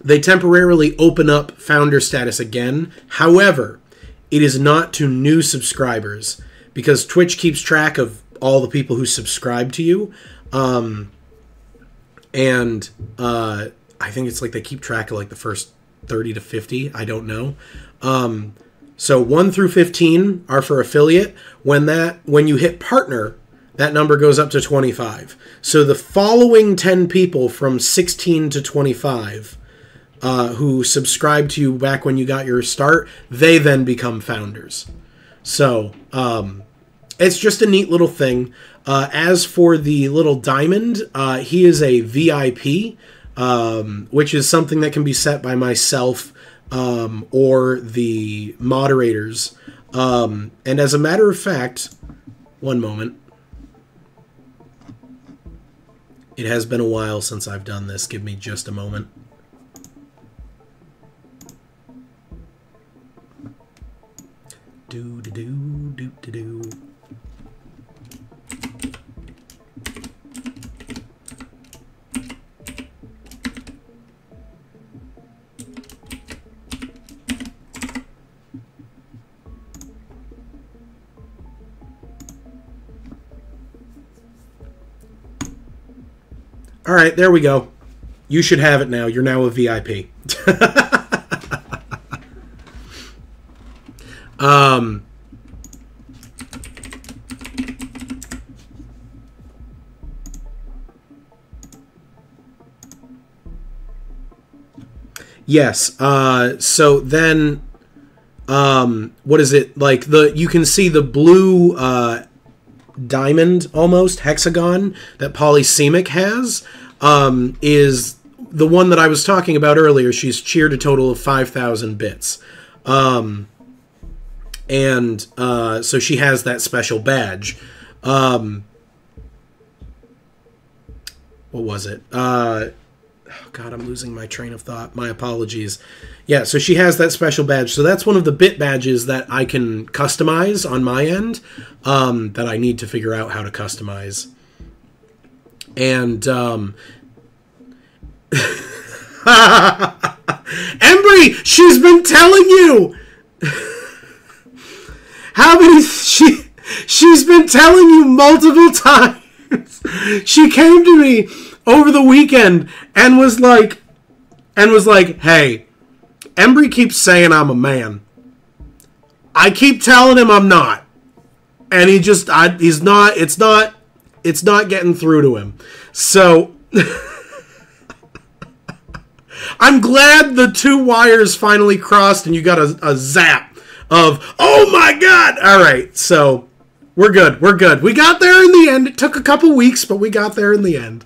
they temporarily open up founder status again. However, it is not to new subscribers because Twitch keeps track of all the people who subscribe to you. Um, and uh, I think it's like they keep track of like the first 30 to 50. I don't know. Um, so 1 through 15 are for affiliate. When that when you hit partner, that number goes up to 25. So the following 10 people from 16 to 25 uh, who subscribed to you back when you got your start, they then become founders. So um, it's just a neat little thing. Uh, as for the little diamond, uh, he is a VIP, um, which is something that can be set by myself um, or the moderators. Um, and as a matter of fact, one moment. It has been a while since I've done this. Give me just a moment. Do do do do do do. All right, there we go. You should have it now. You're now a VIP. um, yes. Uh, so then, um, what is it like? The you can see the blue uh, diamond almost hexagon that Polysemic has um, is the one that I was talking about earlier. She's cheered a total of 5,000 bits. Um, and uh, so she has that special badge. Um, what was it? Uh, oh God, I'm losing my train of thought. My apologies. Yeah, so she has that special badge. So that's one of the bit badges that I can customize on my end um, that I need to figure out how to customize. And um, Embry, she's been telling you. How many she she's been telling you multiple times. she came to me over the weekend and was like and was like, "Hey, Embry keeps saying I'm a man. I keep telling him I'm not. And he just I, he's not it's not It's not getting through to him. So I'm glad the two wires finally crossed and you got a, a zap of, oh my god! All right, so we're good. We're good. We got there in the end. It took a couple weeks, but we got there in the end.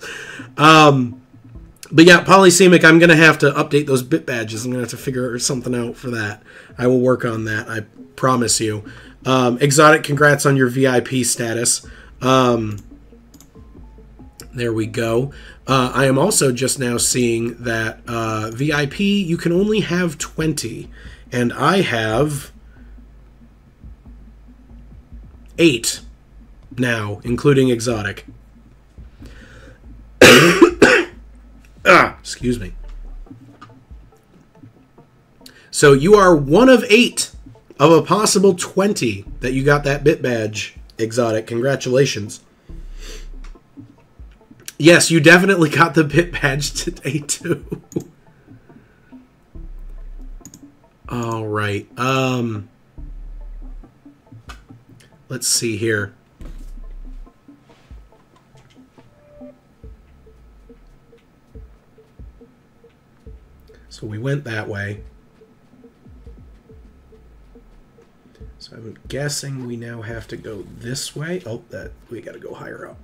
Um, but yeah, Polysemic, I'm to have to update those bit badges. I'm to have to figure something out for that. I will work on that. I promise you. Um, Exotic, congrats on your VIP status. Um, there we go. Uh, I am also just now seeing that uh, VIP, you can only have 20. And I have eight now, including Exotic. ah, excuse me. So you are one of eight of a possible 20 that you got that bit badge, Exotic. Congratulations. Yes, you definitely got the bit badge today, too. All right. Um, let's see here. So we went that way. So I'm guessing we now have to go this way. Oh, that we got to go higher up.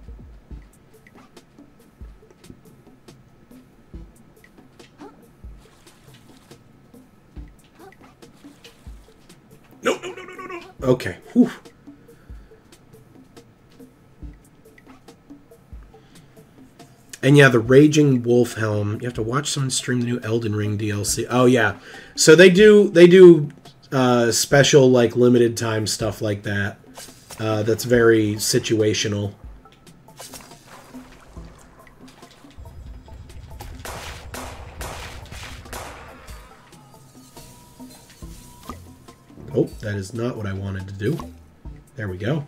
No, no, no, no, no, no. Okay. Whew. And yeah, the Raging Wolf Helm. You have to watch someone stream the new Elden Ring DLC. Oh yeah, so they do they do uh, special like limited time stuff like that. Uh, that's very situational. Oh, that is not what I wanted to do. There we go.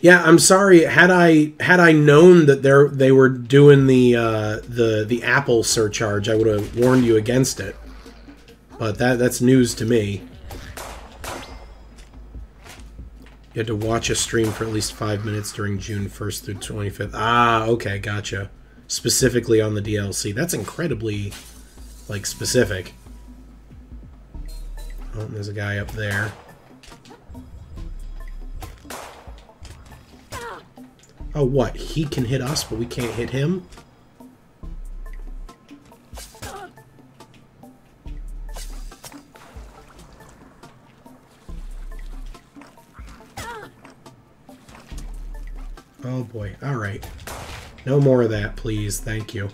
Yeah, I'm sorry. Had I had I known that they they were doing the uh, the the Apple surcharge, I would have warned you against it. But that that's news to me. You had to watch a stream for at least five minutes during June 1st through 25th. Ah, okay, gotcha. Specifically on the DLC. That's incredibly, like, specific. Oh, there's a guy up there. Oh, what? He can hit us, but we can't hit him? Oh boy. Alright. No more of that, please. Thank you.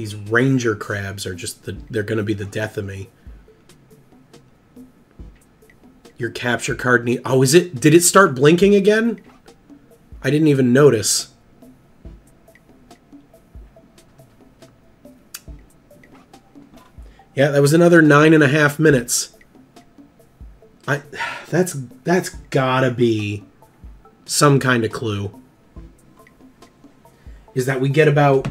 These ranger crabs are just the they're gonna be the death of me. Your capture card need oh is it did it start blinking again? I didn't even notice. Yeah, that was another nine and a half minutes. I that's that's gotta be some kind of clue. Is that we get about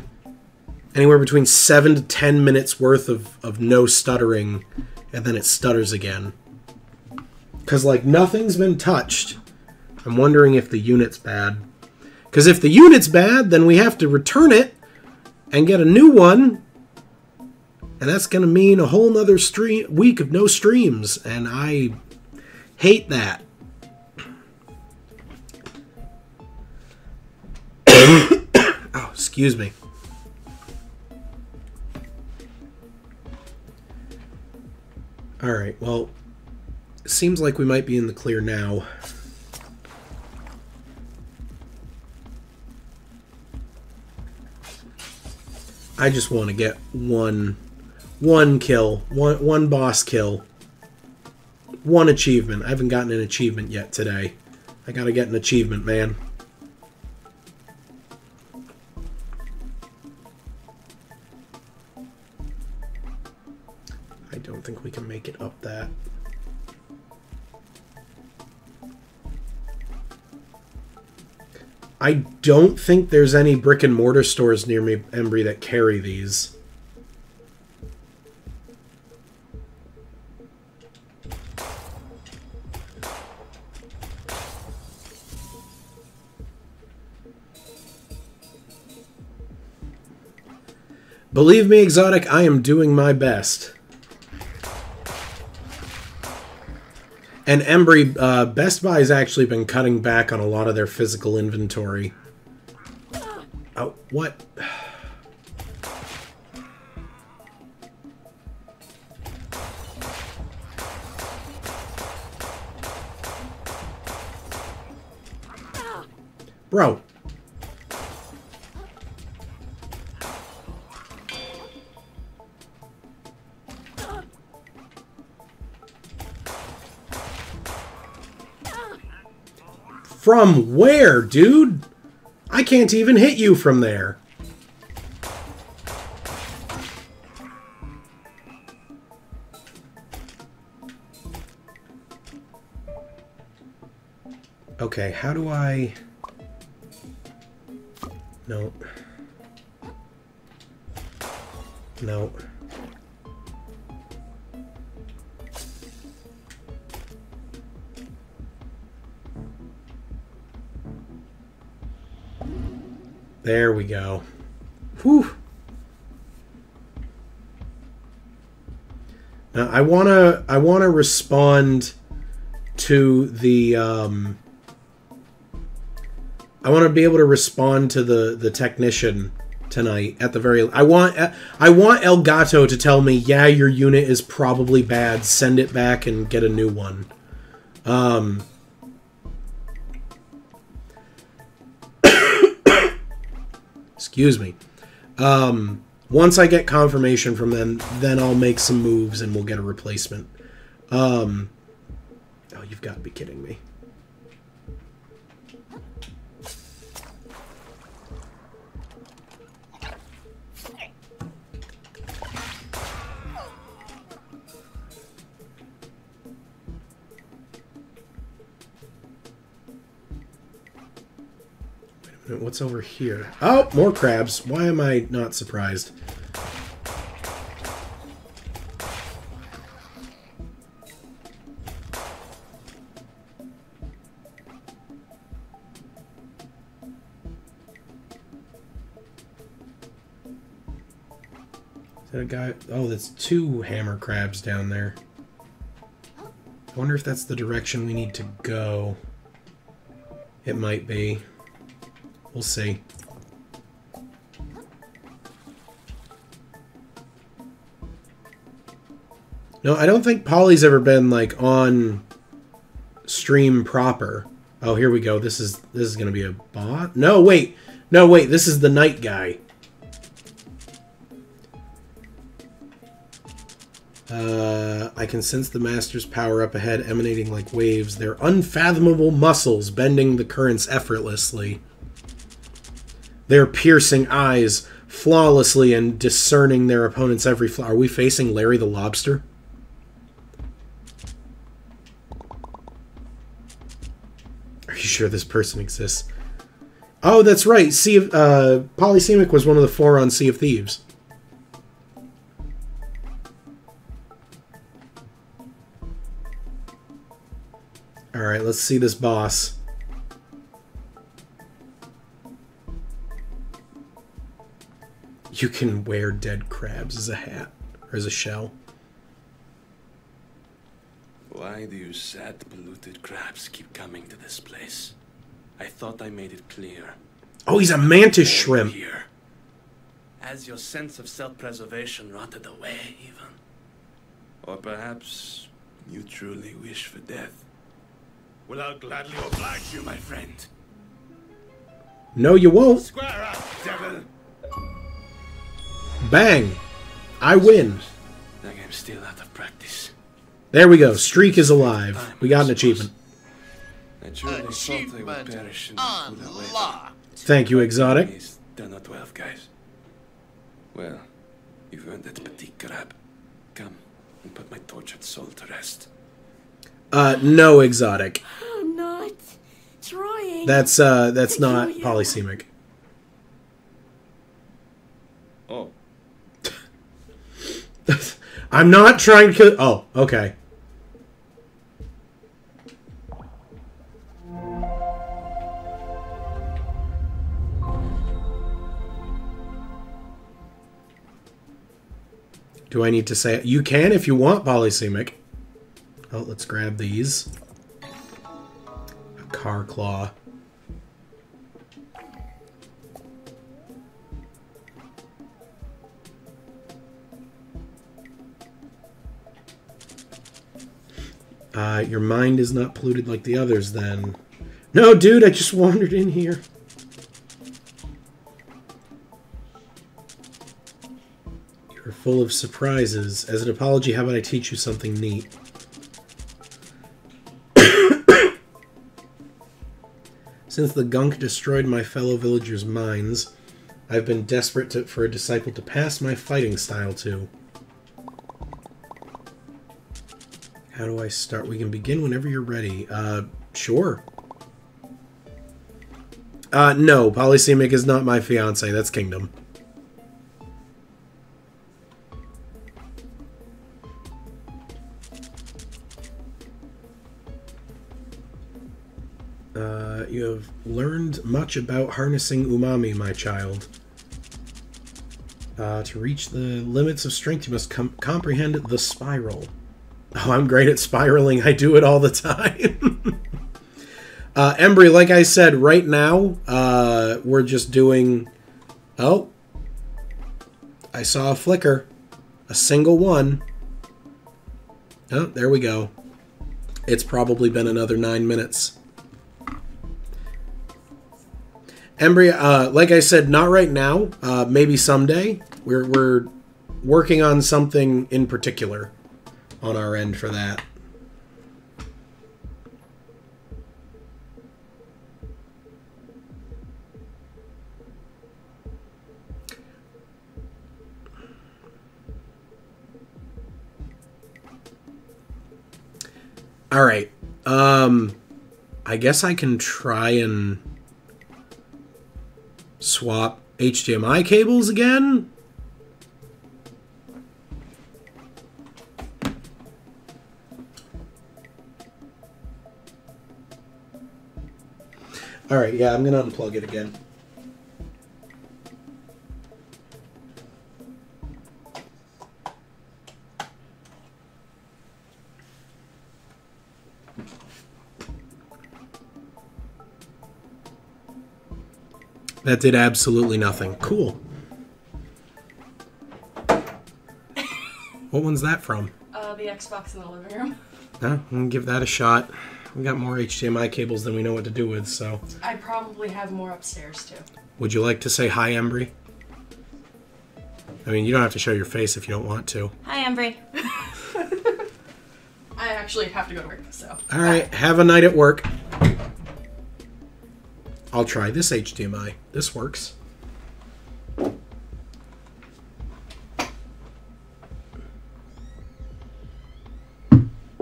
anywhere between seven to ten minutes worth of, of no stuttering, and then it stutters again. Because, like, nothing's been touched. I'm wondering if the unit's bad. Because if the unit's bad, then we have to return it and get a new one. And that's going to mean a whole nother stream week of no streams. And I hate that. oh, excuse me. All right, well, seems like we might be in the clear now. I just want to get one one kill, one one boss kill one achievement. I haven't gotten an achievement yet today. I gotta get an achievement, man. Don't think we can make it up that. I don't think there's any brick and mortar stores near me, Embry, that carry these. Believe me, Exotic, I am doing my best. And Embry, uh, Best Buy has actually been cutting back on a lot of their physical inventory. Oh, what? Bro. From where, dude? I can't even hit you from there. Okay, how do I... No. No. There we go. Whew. Now I wanna I wanna respond to the um I want to be able to respond to the the technician tonight at the very I want I want Elgato to tell me, "Yeah, your unit is probably bad. Send it back and get a new one." Um Excuse me. Um once I get confirmation from them, then I'll make some moves and we'll get a replacement. Um Oh, you've got to be kidding me. What's over here? Oh, more crabs. Why am I not surprised? Is that a guy? Oh, that's two hammer crabs down there. I wonder if that's the direction we need to go. It might be. We'll see. No, I don't think Polly's ever been like on stream proper. Oh, here we go. This is this is gonna be a bot. No, wait, no, wait. This is the night guy. Uh, I can sense the master's power up ahead, emanating like waves. Their unfathomable muscles bending the currents effortlessly their piercing eyes flawlessly and discerning their opponent's every flaw. Are we facing Larry the Lobster? Are you sure this person exists? Oh, that's right. Sea of, uh, Polysemic was one of the four on Sea of Thieves. Alright, let's see this boss. You can wear dead crabs as a hat or as a shell. Why do you sad, polluted crabs keep coming to this place? I thought I made it clear. Oh, he's a mantis shrimp. Here. Has your sense of self-preservation rotted away, even? Or perhaps you truly wish for death? Well, I'll gladly oblige you, my friend. No, you won't. Square up, devil! Bang. I win. That game's still out of practice. There we go. Streak is alive. We got an achievement. I truly thought I would Achievement perish the Buddha unlocked. Thank you, Exotic. Please, they're not well, guys. Well, you've earned that petite crab. Come and put my tortured soul to rest. Uh, no Exotic. I'm not trying. That's uh, that's not polysemic. Oh, I'm not trying to. Oh, okay. Do I need to say it? You can if you want polysemic. Oh, let's grab these. A car claw. Uh, your mind is not polluted like the others, then. No, dude, I just wandered in here. You're full of surprises. As an apology, how about I teach you something neat? Since the gunk destroyed my fellow villagers' minds, I've been desperate to, for a disciple to pass my fighting style to. How do I start? We can begin whenever you're ready. Uh, sure. Uh, no, Polysemic is not my fiance. That's Kingdom. Uh, you have learned much about harnessing umami, my child. Uh, to reach the limits of strength, you must com- comprehend the spiral. Oh, I'm great at spiraling. I do it all the time. uh, Embry, like I said, right now, uh, we're just doing. Oh. I saw a flicker. A single one. Oh, there we go. It's probably been another nine minutes. Embry, uh, like I said, not right now. Uh, maybe someday. We're, we're working on something in particular on our end for that. All right. Um I guess I can try and swap HDMI cables again. All right, yeah, I'm gonna unplug it again. That did absolutely nothing. Cool. What one's that from? Uh, the Xbox in the living room. Huh? I'm gonna give that a shot. We got more HDMI cables than we know what to do with, so. I probably have more upstairs too. Would you like to say hi, Embry? I mean, you don't have to show your face if you don't want to. Hi, Embry. I actually have to go to work, so. All right, have a night at work. I'll try this HDMI. This works.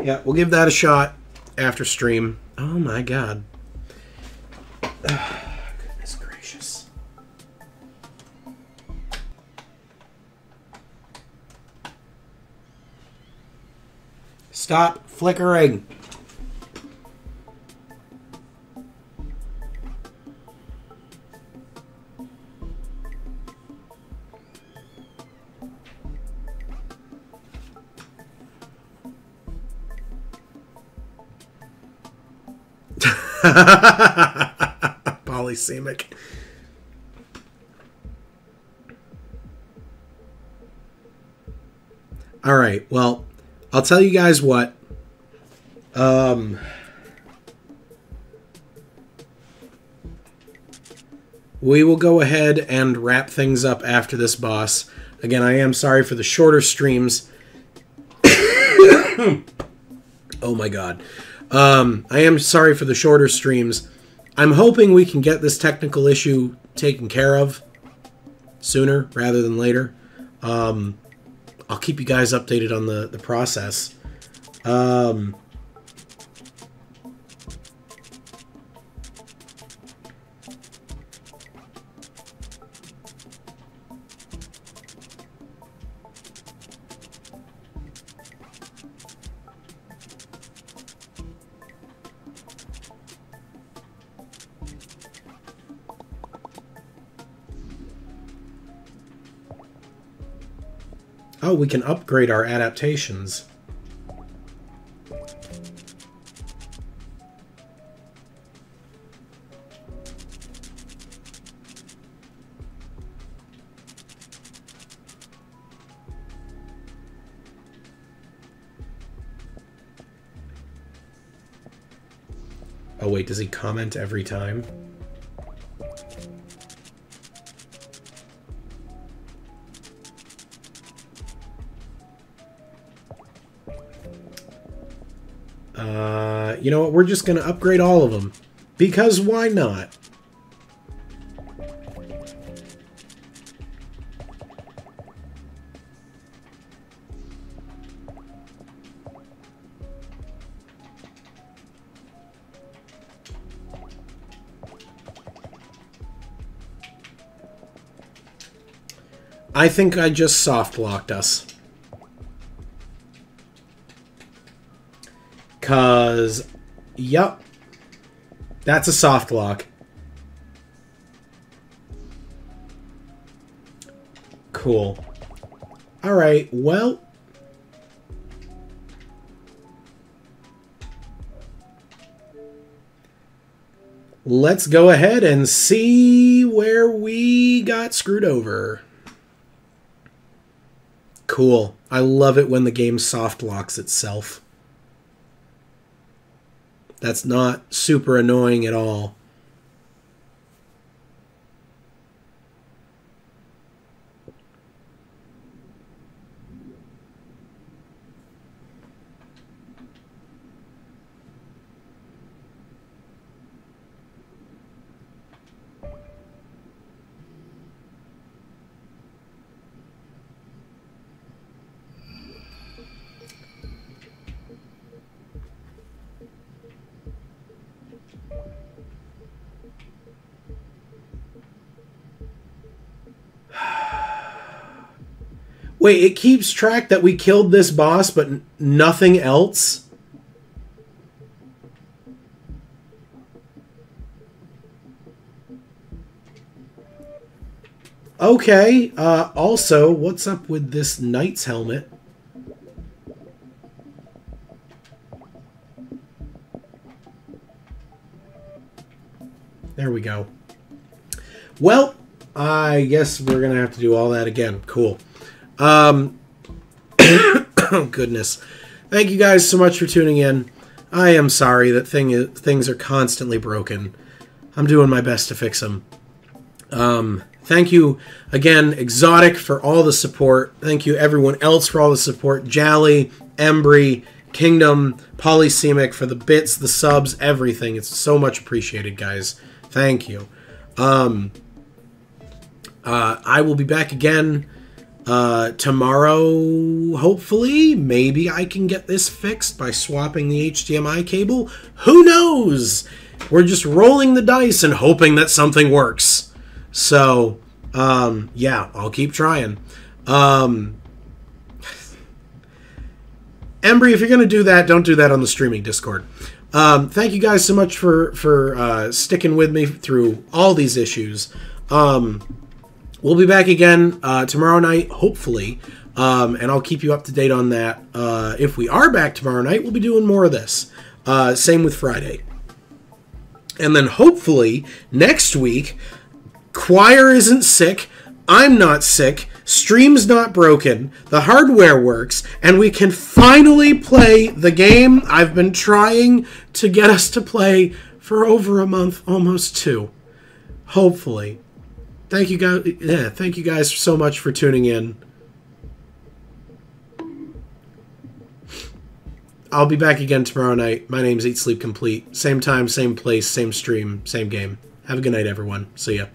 Yeah, we'll give that a shot after stream. Oh my god. Goodness gracious. Stop flickering. Polysemic. All right. Well, I'll tell you guys what. Um We will go ahead and wrap things up after this boss. Again, I am sorry for the shorter streams. Oh my god. Um, I am sorry for the shorter streams. I'm hoping we can get this technical issue taken care of sooner rather than later. Um, I'll keep you guys updated on the, the process. Um, oh, we can upgrade our adaptations. Oh wait, does he comment every time? You know what? We're just going to upgrade all of them. Because why not? I think I just soft locked us. Cause, yep, that's a soft lock. Cool. All right. Well. Let's go ahead and see where we got screwed over. Cool. I love it when the game soft locks itself. That's not super annoying at all. Wait, it keeps track that we killed this boss, but nothing else? Okay, uh, also, what's up with this knight's helmet? There we go. Well, I guess we're going to have to do all that again. Cool. Um, oh goodness. Thank you guys so much for tuning in. I am sorry that thing things are constantly broken. I'm doing my best to fix them. Um, thank you again, Exotic, for all the support. Thank you, everyone else, for all the support. Jally, Embry, Kingdom, Polysemic for the bits, the subs, everything. It's so much appreciated, guys. Thank you. Um, uh, I will be back again uh, tomorrow, hopefully. Maybe I can get this fixed by swapping the HDMI cable. Who knows? We're just rolling the dice and hoping that something works. So, um, yeah, I'll keep trying. Um, Embry, if you're going to do that, don't do that on the streaming Discord. Um, thank you guys so much for for uh, sticking with me through all these issues. Um, we'll be back again uh, tomorrow night, hopefully, um, and I'll keep you up to date on that. Uh, if we are back tomorrow night, we'll be doing more of this. Uh, same with Friday, and then hopefully next week, Choir isn't sick. I'm not sick. Stream's not broken. The hardware works, and we can finally play the game I've been trying to get us to play for over a month, almost two. Hopefully. Thank you guys. Yeah, thank you guys so much for tuning in. I'll be back again tomorrow night. My name's Eat Sleep Complete. Same time, same place, same stream, same game. Have a good night, everyone. See ya.